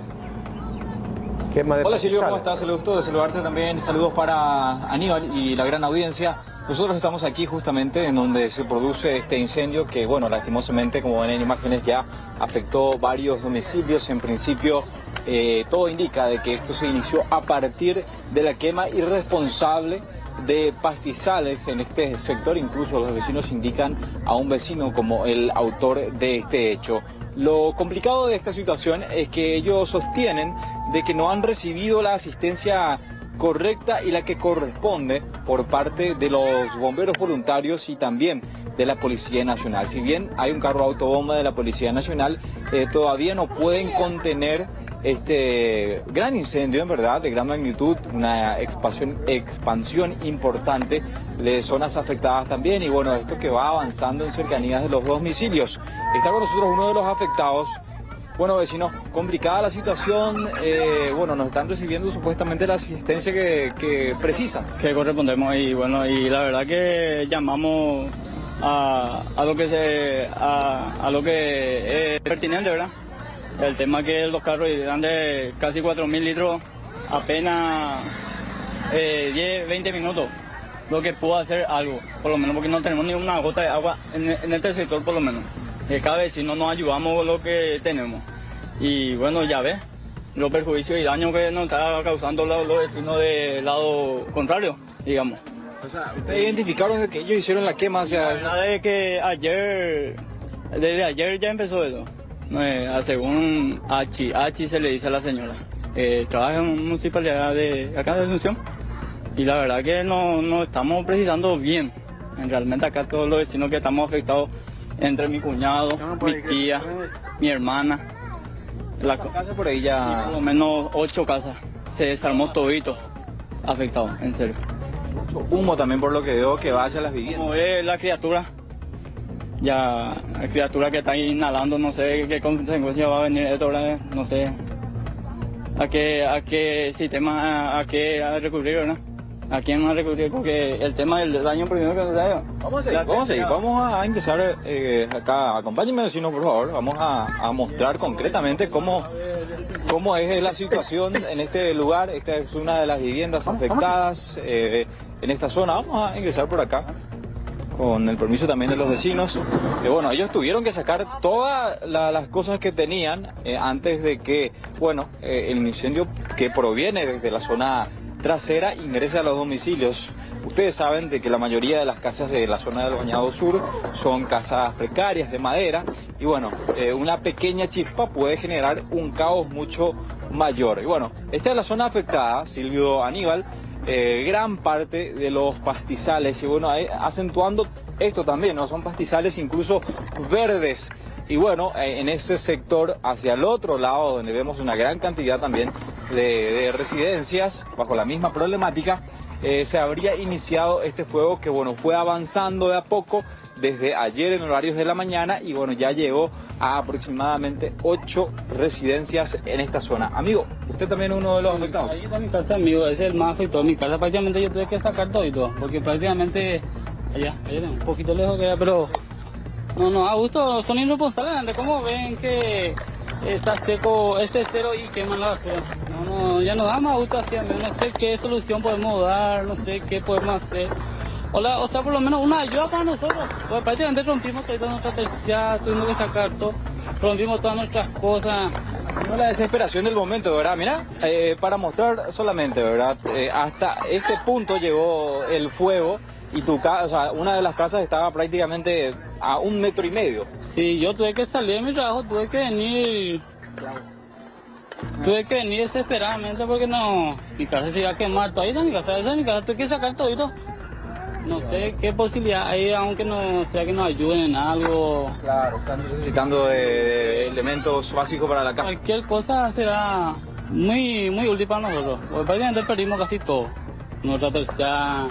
¿Qué más de Hola Silvio, ¿cómo estás? El gusto de saludarte también. Saludos para Aníbal y la gran audiencia. Nosotros estamos aquí justamente en donde se produce este incendio que, bueno, lastimosamente, como ven en imágenes, ya afectó varios domicilios. En principio, eh, todo indica de que esto se inició a partir de la quema irresponsable de pastizales en este sector. Incluso los vecinos indican a un vecino como el autor de este hecho. Lo complicado de esta situación es que ellos sostienen de que no han recibido la asistencia correcta y la que corresponde por parte de los bomberos voluntarios y también de la Policía Nacional. Si bien hay un carro autobomba de la Policía Nacional, eh, todavía no pueden contener este gran incendio, en verdad, de gran magnitud, una expansión, expansión importante de zonas afectadas también. Y bueno, esto que va avanzando en cercanías de los domicilios. Está con nosotros uno de los afectados. Bueno, vecinos, complicada la situación. eh, bueno, nos están recibiendo supuestamente la asistencia que, que precisan. que correspondemos y bueno y la verdad que llamamos a, a lo que se a, lo que es pertinente verdad el tema que los carros eran de casi 4.000 litros apenas eh, 10 20 minutos lo que puedo hacer algo por lo menos porque no tenemos ni una gota de agua en, en este sector por lo menos que cada vecino nos ayudamos con lo que tenemos y bueno ya ves los perjuicios y daños que nos está causando los, los vecinos del lado contrario, digamos. ¿Ustedes identificaron de que ellos hicieron la quema hacia... La verdad es que ayer, desde ayer ya empezó eso. No, eh, según H, H se le dice a la señora. Eh, trabaja en una municipalidad de acá de Asunción. Y la verdad que no, no estamos precisando bien. Realmente acá todos los vecinos que estamos afectados, entre mi cuñado, mi tía, mi hermana. La casa por ahí ya... Por lo menos ocho casas. Se desarmó todito afectado, en serio. Mucho humo también por lo que veo que va hacia las viviendas. Como es la criatura, ya la criatura que está inhalando, no sé qué consecuencia va a venir esto, ¿verdad? no sé a qué, a qué sistema, a, a qué a recurrir, ¿verdad? ¿A quién va a recurrir? Porque el tema del daño primero que nos da. Vamos a seguir, vamos a seguir. Vamos a empezar eh, acá. Acompáñenme, vecino, por favor. Vamos a, a mostrar concretamente cómo, cómo es la situación en este lugar. Esta es una de las viviendas afectadas eh, en esta zona. Vamos a ingresar por acá con el permiso también de los vecinos. Que bueno, ellos tuvieron que sacar todas la- las cosas que tenían eh, antes de que, bueno, eh, el incendio que proviene desde la zona trasera ingrese a los domicilios. Ustedes saben de que la mayoría de las casas de la zona del Bañado Sur son casas precarias de madera y bueno, eh, una pequeña chispa puede generar un caos mucho mayor. Y bueno, esta es la zona afectada, Silvio Aníbal, eh, gran parte de los pastizales y bueno, acentuando esto también, ¿no? Son pastizales incluso verdes. Y bueno, eh, en ese sector, hacia el otro lado, donde vemos una gran cantidad también de, de residencias bajo la misma problemática, eh, se habría iniciado este fuego que bueno, fue avanzando de a poco desde ayer en horarios de la mañana y bueno, ya llegó a aproximadamente ocho residencias en esta zona. Amigo, usted también es uno de los afectados. Ahí está mi casa, amigo, ese es el más afectado. Mi casa prácticamente yo tuve que sacar todo y todo, porque prácticamente allá, allá, un poquito lejos que era, pero no, no, a gusto, son irresponsables, cómo ven que está seco este estero y queman la basura. No, no, ya no da más gusto así, no sé qué solución podemos dar, no sé qué podemos hacer. O, o sea, por lo menos una ayuda para nosotros. Pues prácticamente rompimos toda nuestra tercia, tuvimos que sacar todo, rompimos todas nuestras cosas. La desesperación del momento, ¿verdad? Mira, eh, para mostrar solamente, ¿verdad? Eh, hasta este punto llegó el fuego y tu casa, o sea, una de las casas estaba prácticamente a un metro y medio. Sí, yo tuve que salir de mi trabajo, tuve que venir. Tuve que venir desesperadamente porque no. Mi casa se iba a quemar todavía, mi casa, esa es mi casa, tuve que sacar todito. No sé qué posibilidad hay, aunque no sea que nos ayuden en algo. Claro, están necesitando de, de elementos básicos para la casa. Cualquier cosa será muy, muy útil para nosotros. Porque prácticamente perdimos casi todo. Nuestra tercera,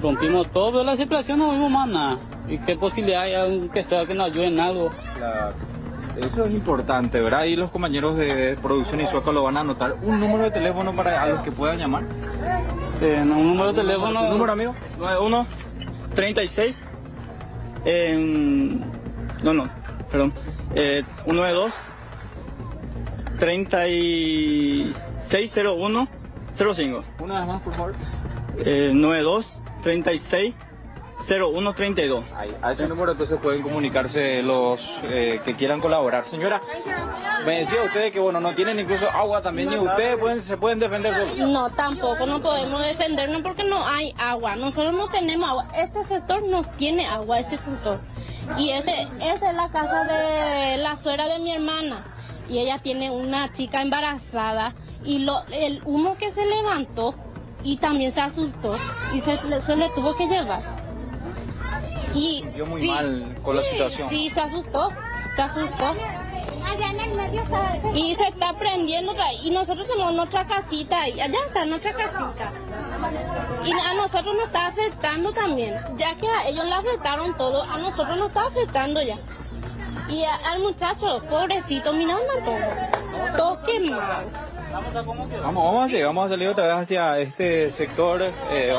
rompimos todo, la circulación no vimos más nada. ¿Y qué posibilidad hay, aunque sea que nos ayuden en algo? Claro. Eso es importante, ¿verdad? Y los compañeros de producción y sueco lo van a anotar. Un número de teléfono para a los que puedan llamar. Eh, no, un número de teléfono. ¿Tu número, amigo? 91 36 em, no, no, perdón. Eh, 192 3601 05. Una vez más, por favor. Eh, 92 36 0132. Ahí, a ese número entonces pueden comunicarse los eh, que quieran colaborar. Señora, me decía usted que bueno, no tienen incluso agua también, ni ustedes pueden, se pueden defender solos. No, tampoco no podemos defendernos porque no hay agua. Nosotros no tenemos agua. Este sector no tiene agua, este sector. Y este, esta es la casa de la suegra de mi hermana. Y ella tiene una chica embarazada. Y lo, el humo que se levantó y también se asustó y se, le- se le tuvo que llevar. Y Dio muy sí, mal con la situación. Sí, se asustó, se asustó. Allá en el medio está... Y se está prendiendo otra y nosotros tenemos nuestra casita y allá está nuestra casita. Y a nosotros nos está afectando también, ya que a ellos le afectaron todo, a nosotros nos está afectando ya. Y a- al muchacho, pobrecito, mira un todo, todo quemado. Vamos, vamos a vamos a salir otra vez hacia este sector. eh,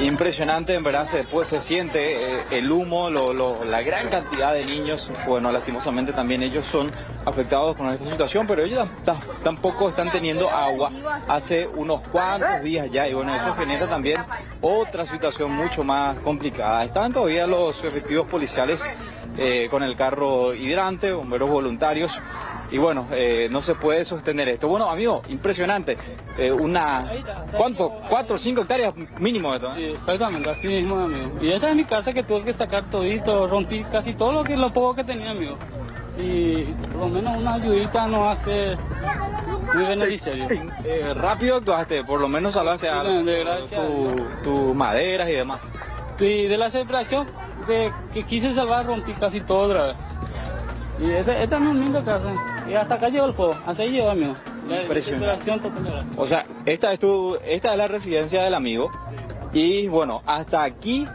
impresionante, en verdad, se, pues, se siente eh, el humo, la gran cantidad de niños. Bueno, lastimosamente también ellos son afectados con esta situación, pero ellos tam- tam- tampoco están teniendo agua hace unos cuantos días ya. Y bueno, eso genera también otra situación mucho más complicada. Están todavía los efectivos policiales eh, con el carro hidrante, bomberos voluntarios. Y bueno, eh, no se puede sostener esto. Bueno, amigo, impresionante. Eh, una, ¿cuánto? ¿Cuatro o cinco hectáreas mínimo esto? Sí, exactamente, así mismo, amigo. Y esta es mi casa que tuve que sacar todito, rompí casi todo lo que lo poco que tenía, amigo. Y por lo menos una ayudita nos ser muy beneficiario. Eh, rápido actuaste, por lo menos salvaste a de tu, tu maderas y demás. Y de la separación de que quise salvar, rompí casi todo otra vez. Y esta, esta es mi linda casa. Y hasta acá llegó el fuego, hasta ahí llegó, amigo. La Impresionante. O sea, esta es tu, esta es la residencia del amigo. Y bueno, hasta aquí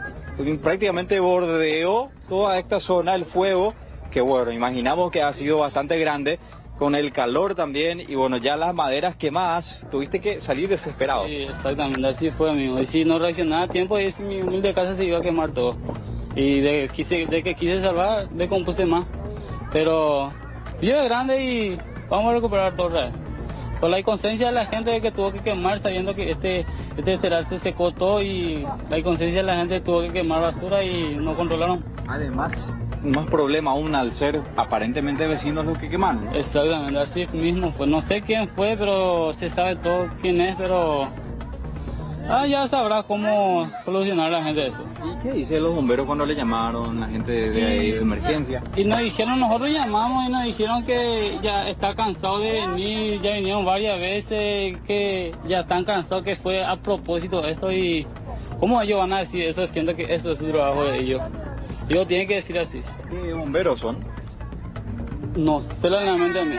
prácticamente bordeó toda esta zona el fuego, que bueno, imaginamos que ha sido bastante grande, con el calor también, y bueno, ya las maderas quemadas, tuviste que salir desesperado. Sí, exactamente, así fue, amigo. Y si no reaccionaba a tiempo, y si mi humilde casa se iba a quemar todo. Y de, quise- de que quise salvar, decompuse más. Pero yo es grande y vamos a recuperar vez. Por la inconsciencia de la gente de que tuvo que quemar, sabiendo que este, este esteral se secó todo y la inconsciencia de la gente tuvo que quemar basura y no controlaron. Además, más problema aún al ser aparentemente vecinos los que quemaron. Exactamente, así mismo. Pues no sé quién fue, pero se sabe todo quién es, pero ah, ya sabrá cómo solucionar la gente eso. ¿Y qué dice los bomberos cuando le llamaron, la gente de, de- de emergencia? Y nos dijeron, nosotros llamamos y nos dijeron que ya está cansado de venir, ya vinieron varias veces, que ya están cansados, que fue a propósito esto y ¿cómo ellos van a decir eso? Siento que eso es su trabajo de ellos. Ellos tienen que decir así. ¿Qué bomberos son? No sé la mente a mí.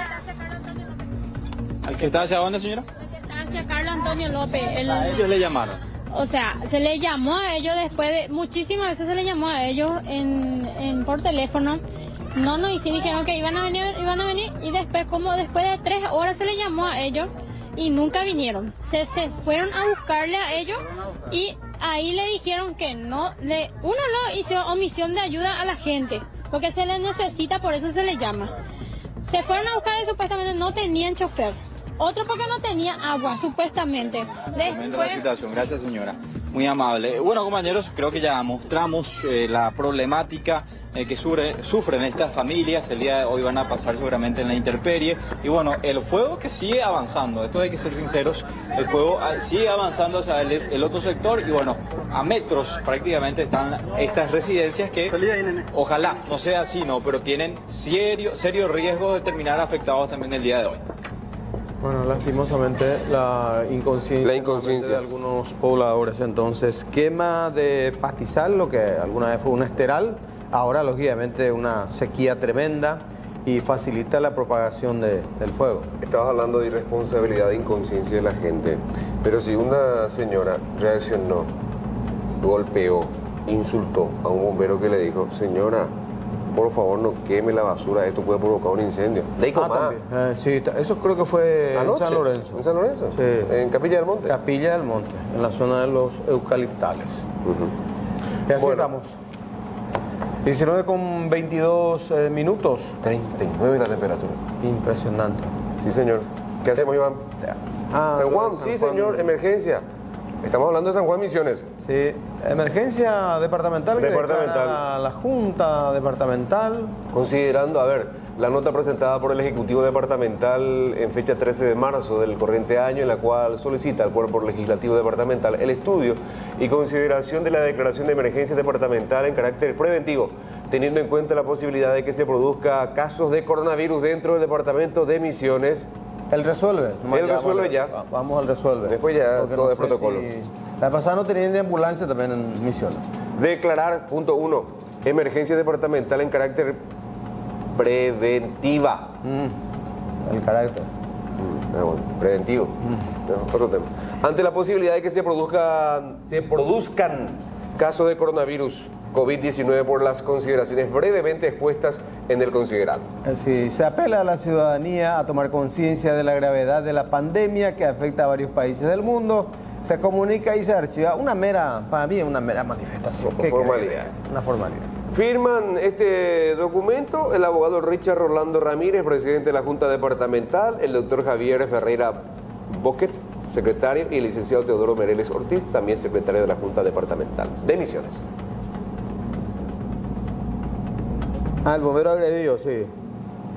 ¿Al que está hacia dónde, señora? Hacia Carlos Antonio López. el- A ellos le llamaron. O sea, se le llamó a ellos después de, muchísimas veces se le llamó a ellos en, en- por teléfono. No nos hicieron, dijeron que iban a venir, iban a venir y después, como después de tres horas se le llamó a ellos y nunca vinieron. Se, se fueron a buscarle a ellos y ahí le dijeron que no, le, uno no hizo omisión de ayuda a la gente, porque se les necesita, por eso se le llama. Se fueron a buscar y supuestamente no tenían chofer. Otro porque no tenía agua, supuestamente. Tremenda la Después, situación, gracias señora. Muy amable. Bueno compañeros, creo que ya mostramos eh, la problemática eh, que sufre- sufren estas familias. El día de hoy van a pasar seguramente en la intemperie. Y bueno, el fuego que sigue avanzando, esto hay que ser sinceros, el fuego ah, sigue avanzando hacia el, el otro sector y bueno, a metros prácticamente están estas residencias que ojalá no sea así, no, pero tienen serio, serio riesgo de terminar afectados también el día de hoy. Bueno, lastimosamente la inconsciencia, La inconsciencia. de algunos pobladores. Entonces, quema de pastizal, lo que alguna vez fue un esteral, ahora lógicamente una sequía tremenda y facilita la propagación de- del fuego. Estabas hablando de irresponsabilidad e inconsciencia de la gente, pero si una señora reaccionó, golpeó, insultó a un bombero que le dijo, señora, por favor no queme la basura, esto puede provocar un incendio. De ahí Ah. Eh, sí, eso creo que fue Anoche, en San Lorenzo. ¿En San Lorenzo? Sí. En Capilla del Monte. Capilla del Monte, en la zona de los eucaliptales. Y así Bueno. estamos. 19 con 22 eh, minutos. 39 la temperatura. Impresionante. Sí, señor. ¿Qué hacemos, Iván? Ah, San Juan, San sí, señor, emergencia. Estamos hablando de San Juan Misiones. Sí, emergencia departamental. que Departamental. declara La Junta Departamental. Considerando, a ver, la nota presentada por el Ejecutivo Departamental en fecha 13 de marzo del corriente año, en la cual solicita al Cuerpo Legislativo Departamental el estudio y consideración de la declaración de emergencia departamental en carácter preventivo, teniendo en cuenta la posibilidad de que se produzca casos de coronavirus dentro del Departamento de Misiones. Él resuelve. Él resuelve ya. Va- Vamos al resuelve. Después ya Porque todo no de protocolo. si- La pasada no tenían ni ambulancia también en Misiones. Declarar, punto uno, emergencia departamental en carácter preventiva. el carácter. Ah, bueno, preventivo. No, otro tema. Ante la posibilidad de que se produzcan, se produzcan casos de coronavirus COVID-19 por las consideraciones brevemente expuestas en el considerado. Eh, Sí, se apela a la ciudadanía a tomar conciencia de la gravedad de la pandemia que afecta a varios países del mundo. Se comunica y se archiva una mera, para mí, una mera manifestación. ¿Qué Formalidad. Una formalidad. Firman este documento el abogado Richard Rolando Ramírez, presidente de la Junta Departamental, el doctor Javier Ferreira Boquet, secretario, y el licenciado Teodoro Mereles Ortiz, también secretario de la Junta Departamental de Misiones. Ah, el bombero agredido, sí.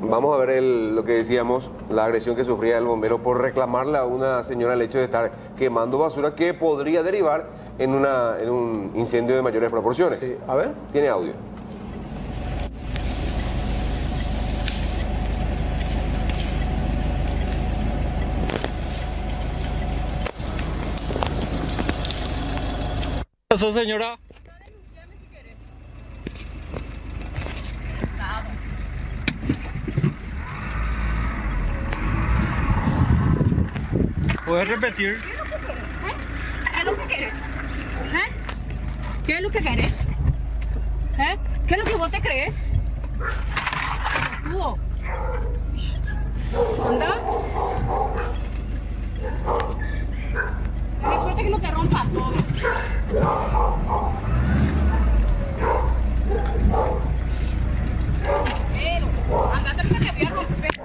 Vamos a ver el- lo que decíamos, la agresión que sufría el bombero por reclamarle a una señora el hecho de estar quemando basura que podría derivar en, una, en un incendio de mayores proporciones. A ver. Tiene audio. ¿Qué pasó, señora? ¿Puedes repetir? ¿Qué es lo que quieres? ¿Eh? ¿Qué es lo que quieres? ¿Eh? ¿Qué es lo que vos te crees? Tú. Anda. Suerte que no te rompa todo. Pero, andate porque te voy a romper.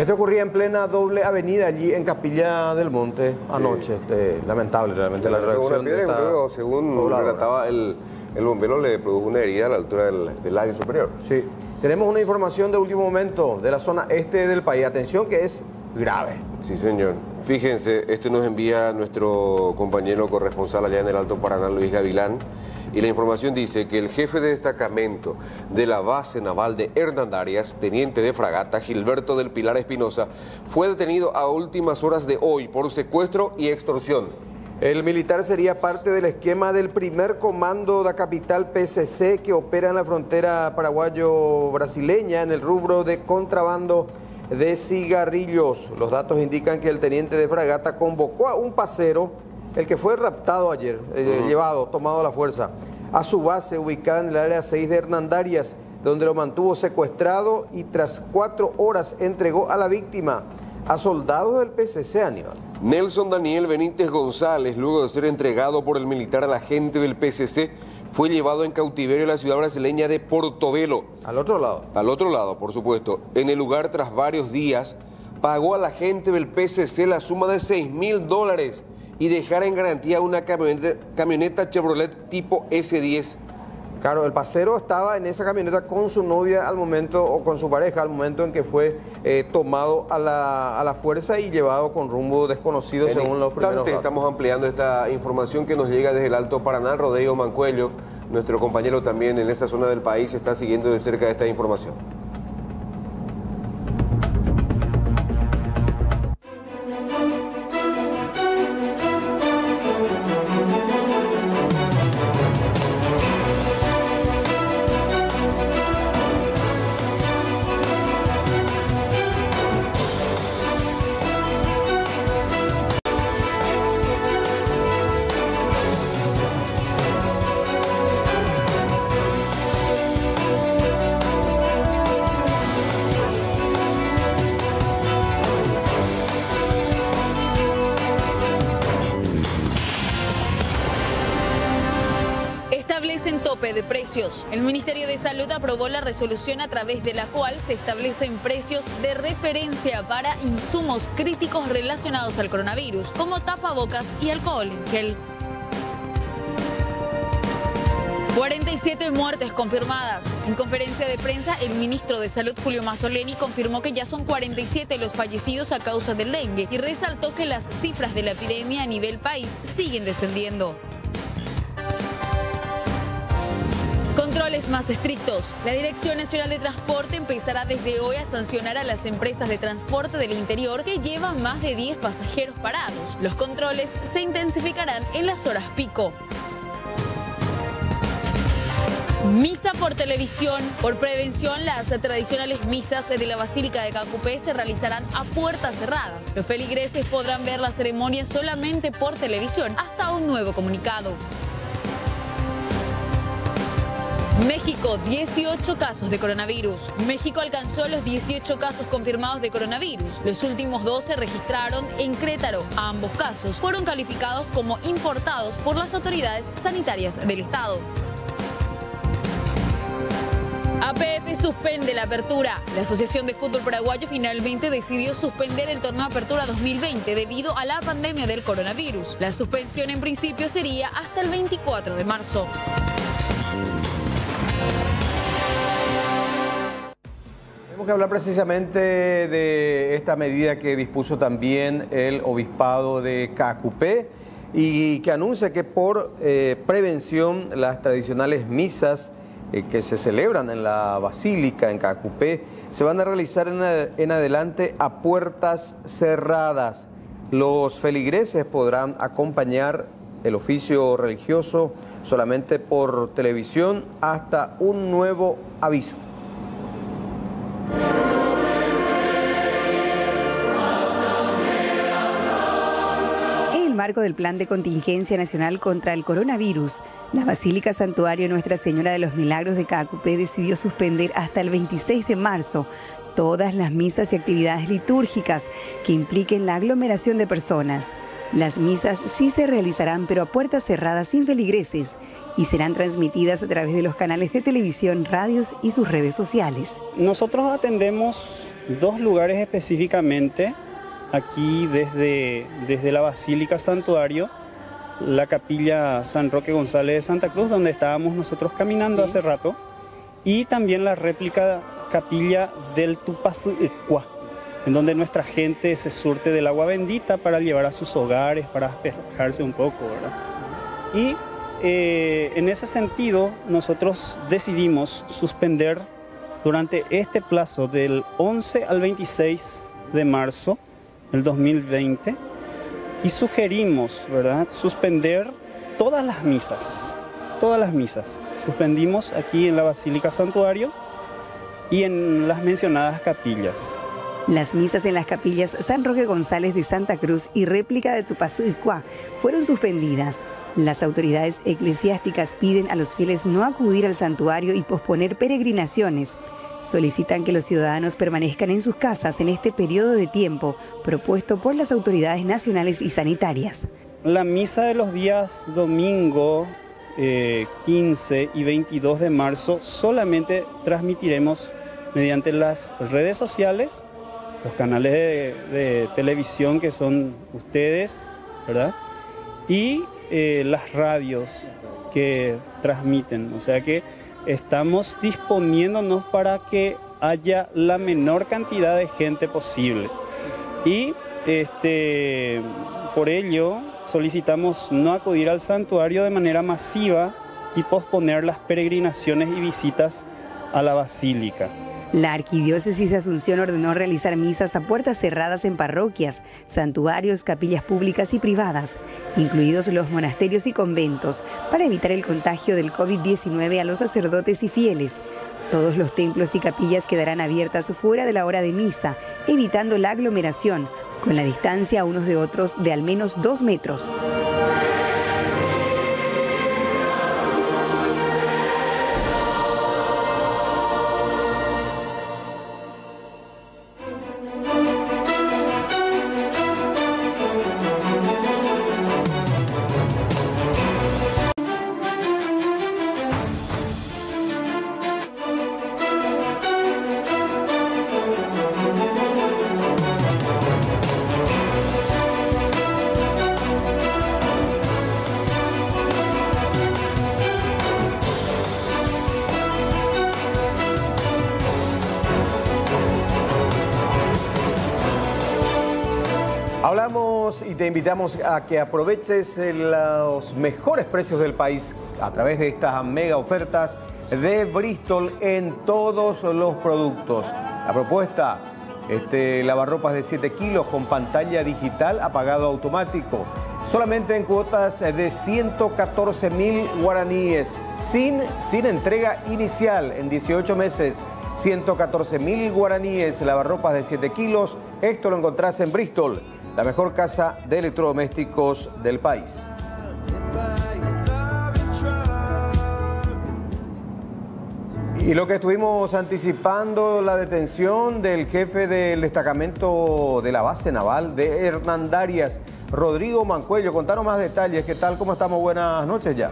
Esto ocurría en plena doble avenida allí en Capilla del Monte anoche. Este, lamentable realmente la reacción la de esta creo, según pobladora. relataba el, el bombero, le produjo una herida a la altura del, del labio superior. Sí. Tenemos una información de último momento de la zona este del país. Atención que es grave. Sí, señor. Fíjense, esto nos envía nuestro compañero corresponsal allá en el Alto Paraná, Luis Gavilán. Y la información dice que el jefe de destacamento de la base naval de Hernandarias, teniente de fragata Gilberto del Pilar Espinosa, fue detenido a últimas horas de hoy por secuestro y extorsión. El militar sería parte del esquema del primer comando de capital PCC que opera en la frontera paraguayo-brasileña en el rubro de contrabando de cigarrillos. Los datos indican que el teniente de fragata convocó a un pasero, el que fue raptado ayer, eh, llevado, tomado a la fuerza, a su base ubicada en el área 6 de Hernandarias, donde lo mantuvo secuestrado y tras cuatro horas entregó a la víctima a soldados del PCC, Aníbal. Nelson Daniel Benítez González, luego de ser entregado por el militar al agente del PCC, fue llevado en cautiverio a la ciudad brasileña de Portobelo. Al otro lado. Al otro lado, por supuesto. En el lugar, tras varios días, pagó a la gente del PCC la suma de 6 mil dólares y dejar en garantía una camioneta, camioneta Chevrolet tipo S10. Claro, el pasero estaba en esa camioneta con su novia al momento, o con su pareja al momento en que fue eh, tomado a la, a la fuerza y llevado con rumbo desconocido En según los primeros datos. estamos ampliando esta información que nos llega desde el Alto Paraná, Rodeo Mancuello. Nuestro compañero también en esa zona del país está siguiendo de cerca esta información. Salud aprobó la resolución a través de la cual se establecen precios de referencia para insumos críticos relacionados al coronavirus, como tapabocas y alcohol en gel. 47 muertes confirmadas. En conferencia de prensa, el ministro de Salud, Julio Mazzoleni, confirmó que ya son 47 los fallecidos a causa del dengue y resaltó que las cifras de la epidemia a nivel país siguen descendiendo. Controles más estrictos. La Dirección Nacional de Transporte empezará desde hoy a sancionar a las empresas de transporte del interior que llevan más de 10 pasajeros parados. Los controles se intensificarán en las horas pico. Misa por televisión. Por prevención, las tradicionales misas de la Basílica de Cacupé se realizarán a puertas cerradas. Los feligreses podrán ver la ceremonia solamente por televisión hasta un nuevo comunicado. México, 18 casos de coronavirus. México alcanzó los 18 casos confirmados de coronavirus. Los últimos dos se registraron en Crétaro. Ambos casos fueron calificados como importados por las autoridades sanitarias del estado. APF suspende la apertura. La Asociación de Fútbol Paraguayo finalmente decidió suspender el torneo Apertura 2020 debido a la pandemia del coronavirus. La suspensión en principio sería hasta el 24 de marzo. Tenemos que hablar precisamente de esta medida que dispuso también el obispado de Cacupé y que anuncia que por eh, prevención las tradicionales misas eh, que se celebran en la basílica en Cacupé se van a realizar en, en adelante a puertas cerradas. Los feligreses podrán acompañar el oficio religioso solamente por televisión hasta un nuevo aviso. Marco del Plan de Contingencia Nacional contra el Coronavirus, la Basílica Santuario Nuestra Señora de los Milagros de Cacupé decidió suspender hasta el 26 de marzo todas las misas y actividades litúrgicas que impliquen la aglomeración de personas. Las misas sí se realizarán, pero a puertas cerradas sin feligreses y serán transmitidas a través de los canales de televisión, radios y sus redes sociales. Nosotros atendemos dos lugares específicamente aquí desde, desde la Basílica Santuario, la capilla San Roque González de Santa Cruz, donde estábamos nosotros caminando hace rato, y también la réplica capilla del Tupazicua, en donde nuestra gente se surte del agua bendita para llevar a sus hogares, para despejarse un poco, ¿verdad? Y eh, en ese sentido, nosotros decidimos suspender durante este plazo del 11 al 26 de marzo del 2020 y sugerimos, ¿verdad?, suspender todas las misas, todas las misas. Suspendimos aquí en la Basílica Santuario y en las mencionadas capillas. Las misas en las capillas San Roque González de Santa Cruz y réplica de Tupacicua fueron suspendidas. Las autoridades eclesiásticas piden a los fieles no acudir al santuario y posponer peregrinaciones. Solicitan que los ciudadanos permanezcan en sus casas en este periodo de tiempo propuesto por las autoridades nacionales y sanitarias. La misa de los días domingo eh, 15 y 22 de marzo solamente transmitiremos mediante las redes sociales, los canales de, de televisión que son ustedes, ¿verdad? Y eh, las radios que transmiten. O sea que estamos disponiéndonos para que haya la menor cantidad de gente posible. Y este, por ello solicitamos no acudir al santuario de manera masiva y posponer las peregrinaciones y visitas a la basílica. La Arquidiócesis de Asunción ordenó realizar misas a puertas cerradas en parroquias, santuarios, capillas públicas y privadas, incluidos los monasterios y conventos, para evitar el contagio del COVID-19 a los sacerdotes y fieles. Todos los templos y capillas quedarán abiertas fuera de la hora de misa, evitando la aglomeración, con la distancia unos de otros de al menos dos metros. Invitamos a que aproveches eh, los mejores precios del país a través de estas mega ofertas de Bristol en todos los productos. La propuesta, este lavarropas de 7 kilos con pantalla digital apagado automático. Solamente en cuotas de 114 mil guaraníes, sin, sin entrega inicial en 18 meses. 114 mil guaraníes, lavarropas de 7 kilos. Esto lo encontrás en Bristol, la mejor casa de electrodomésticos del país. Y lo que estuvimos anticipando, la detención del jefe del destacamento de la base naval de Hernandarias, Rodrigo Mancuello. Contanos más detalles. ¿Qué tal? ¿Cómo estamos? Buenas noches ya.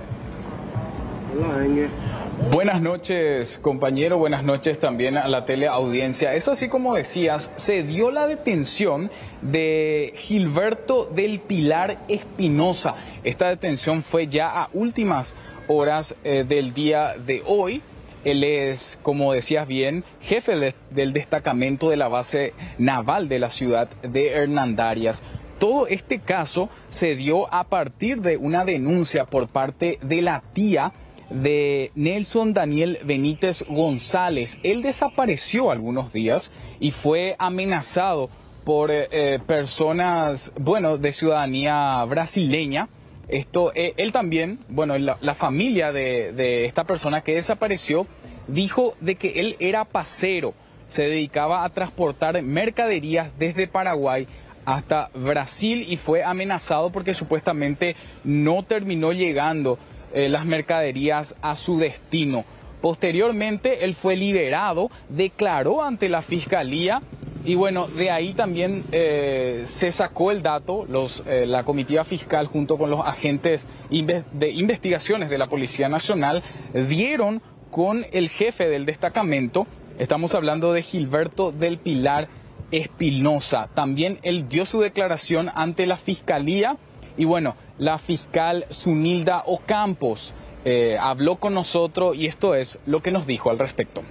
Buenas noches, compañero. Buenas noches también a la teleaudiencia. Es así como decías, se dio la detención de Gilberto del Pilar Espinosa. Esta detención fue ya a últimas horas eh, del día de hoy. Él es, como decías bien, jefe de- del destacamento de la base naval de la ciudad de Hernandarias. Todo este caso se dio a partir de una denuncia por parte de la tía de Nelson Daniel Benítez González. Él desapareció algunos días y fue amenazado por eh, eh, personas, bueno, de ciudadanía brasileña. Esto, eh, él también, bueno, la, la familia de, de esta persona que desapareció dijo de que él era pasero, se dedicaba a transportar mercaderías desde Paraguay hasta Brasil y fue amenazado porque supuestamente no terminó llegando eh, las mercaderías a su destino. Posteriormente, él fue liberado, declaró ante la fiscalía y bueno, de ahí también eh, se sacó el dato, los, eh, la comitiva fiscal junto con los agentes de investigaciones de la Policía Nacional dieron con el jefe del destacamento, estamos hablando de Gilberto del Pilar Espinosa. También él dio su declaración ante la fiscalía y bueno, la fiscal Sunilda Ocampos eh, habló con nosotros y esto es lo que nos dijo al respecto.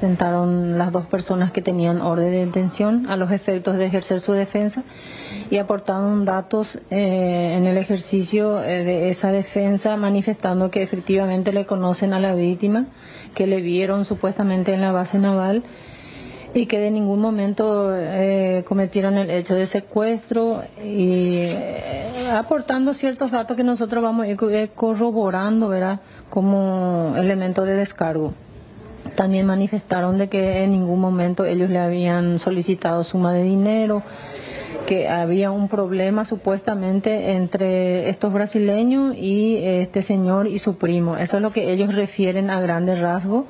Sentaron las dos personas que tenían orden de detención a los efectos de ejercer su defensa y aportaron datos eh, en el ejercicio eh, de esa defensa manifestando que efectivamente le conocen a la víctima, que le vieron supuestamente en la base naval y que de ningún momento eh, cometieron el hecho de secuestro y eh, aportando ciertos datos que nosotros vamos a ir co- eh, corroborando, ¿verdad? Como elemento de descargo. También manifestaron de que en ningún momento ellos le habían solicitado suma de dinero, que había un problema supuestamente entre estos brasileños y este señor y su primo. Eso es lo que ellos refieren a grandes rasgos.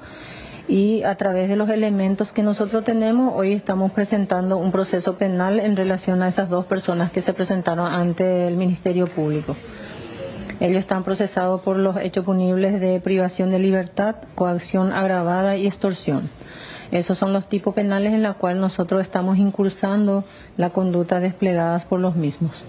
Y a través de los elementos que nosotros tenemos, hoy estamos presentando un proceso penal en relación a esas dos personas que se presentaron ante el Ministerio Público. Ellos están procesados por los hechos punibles de privación de libertad, coacción agravada y extorsión. Esos son los tipos penales en los cuales nosotros estamos incursando la conducta desplegadas por los mismos.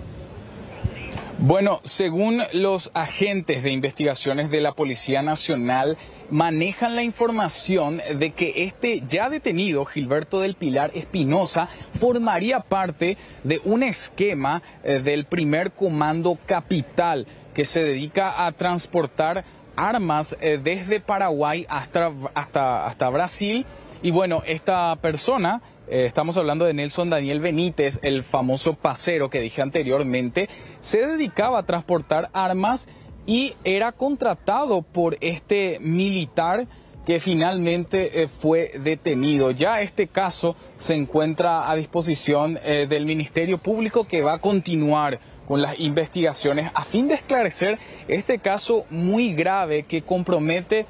Bueno, según los agentes de investigaciones de la Policía Nacional, manejan la información de que este ya detenido, Gilberto del Pilar Espinosa, formaría parte de un esquema eh, del primer comando capital que se dedica a transportar armas eh, desde Paraguay hasta, hasta, hasta Brasil. Y bueno, esta persona eh, estamos hablando de Nelson Daniel Benítez, el famoso pasero que dije anteriormente, se dedicaba a transportar armas y era contratado por este militar que finalmente eh, fue detenido. Ya este caso se encuentra a disposición eh, del Ministerio Público que va a continuar con las investigaciones a fin de esclarecer este caso muy grave que compromete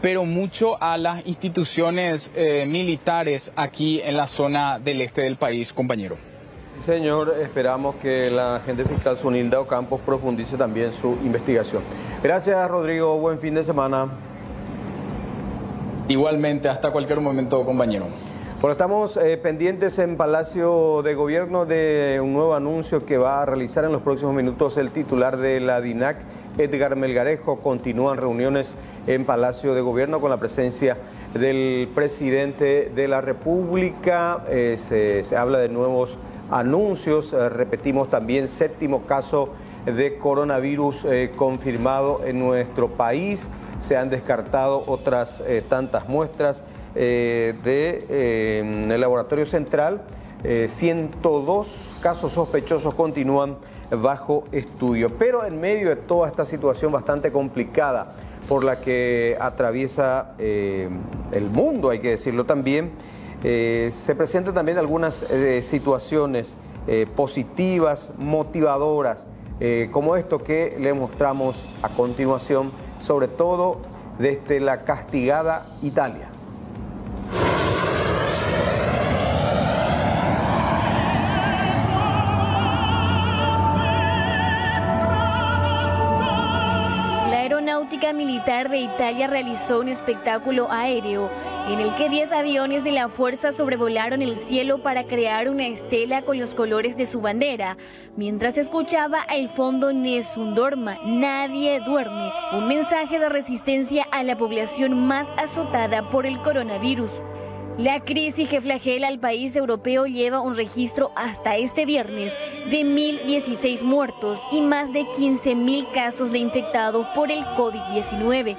pero mucho a las instituciones eh, militares aquí en la zona del este del país, compañero. Señor, esperamos que la agente fiscal Sunilda Ocampos profundice también su investigación. Gracias, Rodrigo. Buen fin de semana. Igualmente, hasta cualquier momento, compañero. Bueno, estamos eh, pendientes en Palacio de Gobierno de un nuevo anuncio que va a realizar en los próximos minutos el titular de la DINAC Edgar Melgarejo. Continúan reuniones en Palacio de Gobierno con la presencia del presidente de la República. Eh, se, habla de nuevos anuncios. Eh, repetimos también séptimo caso de coronavirus eh, confirmado en nuestro país. Se han descartado otras tantas muestras del laboratorio central. 102 casos sospechosos continúan bajo estudio. Pero en medio de toda esta situación bastante complicada por la que atraviesa eh, el mundo, hay que decirlo también, eh, se presentan también algunas eh, situaciones positivas, motivadoras, como esto que le mostramos a continuación, sobre todo desde la castigada Italia. Militar de Italia realizó un espectáculo aéreo en el que 10 aviones de la fuerza sobrevolaron el cielo para crear una estela con los colores de su bandera, mientras escuchaba el fondo Nessun Dorma, nadie duerme, un mensaje de resistencia a la población más azotada por el coronavirus. La crisis que flagela al país europeo lleva un registro hasta este viernes de 1.016 muertos y más de 15.000 casos de infectados por el COVID-19.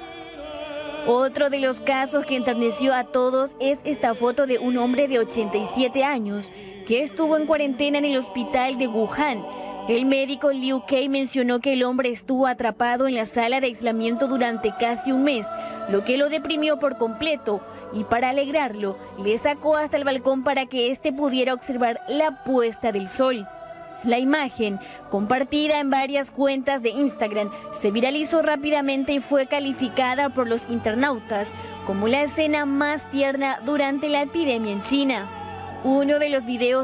Otro de los casos que enterneció a todos es esta foto de un hombre de 87 años que estuvo en cuarentena en el hospital de Wuhan. El médico Liu Kei mencionó que el hombre estuvo atrapado en la sala de aislamiento durante casi un mes, lo que lo deprimió por completo y para alegrarlo le sacó hasta el balcón para que éste pudiera observar la puesta del sol. La imagen, compartida en varias cuentas de Instagram, se viralizó rápidamente y fue calificada por los internautas como la escena más tierna durante la epidemia en China. Uno de los videos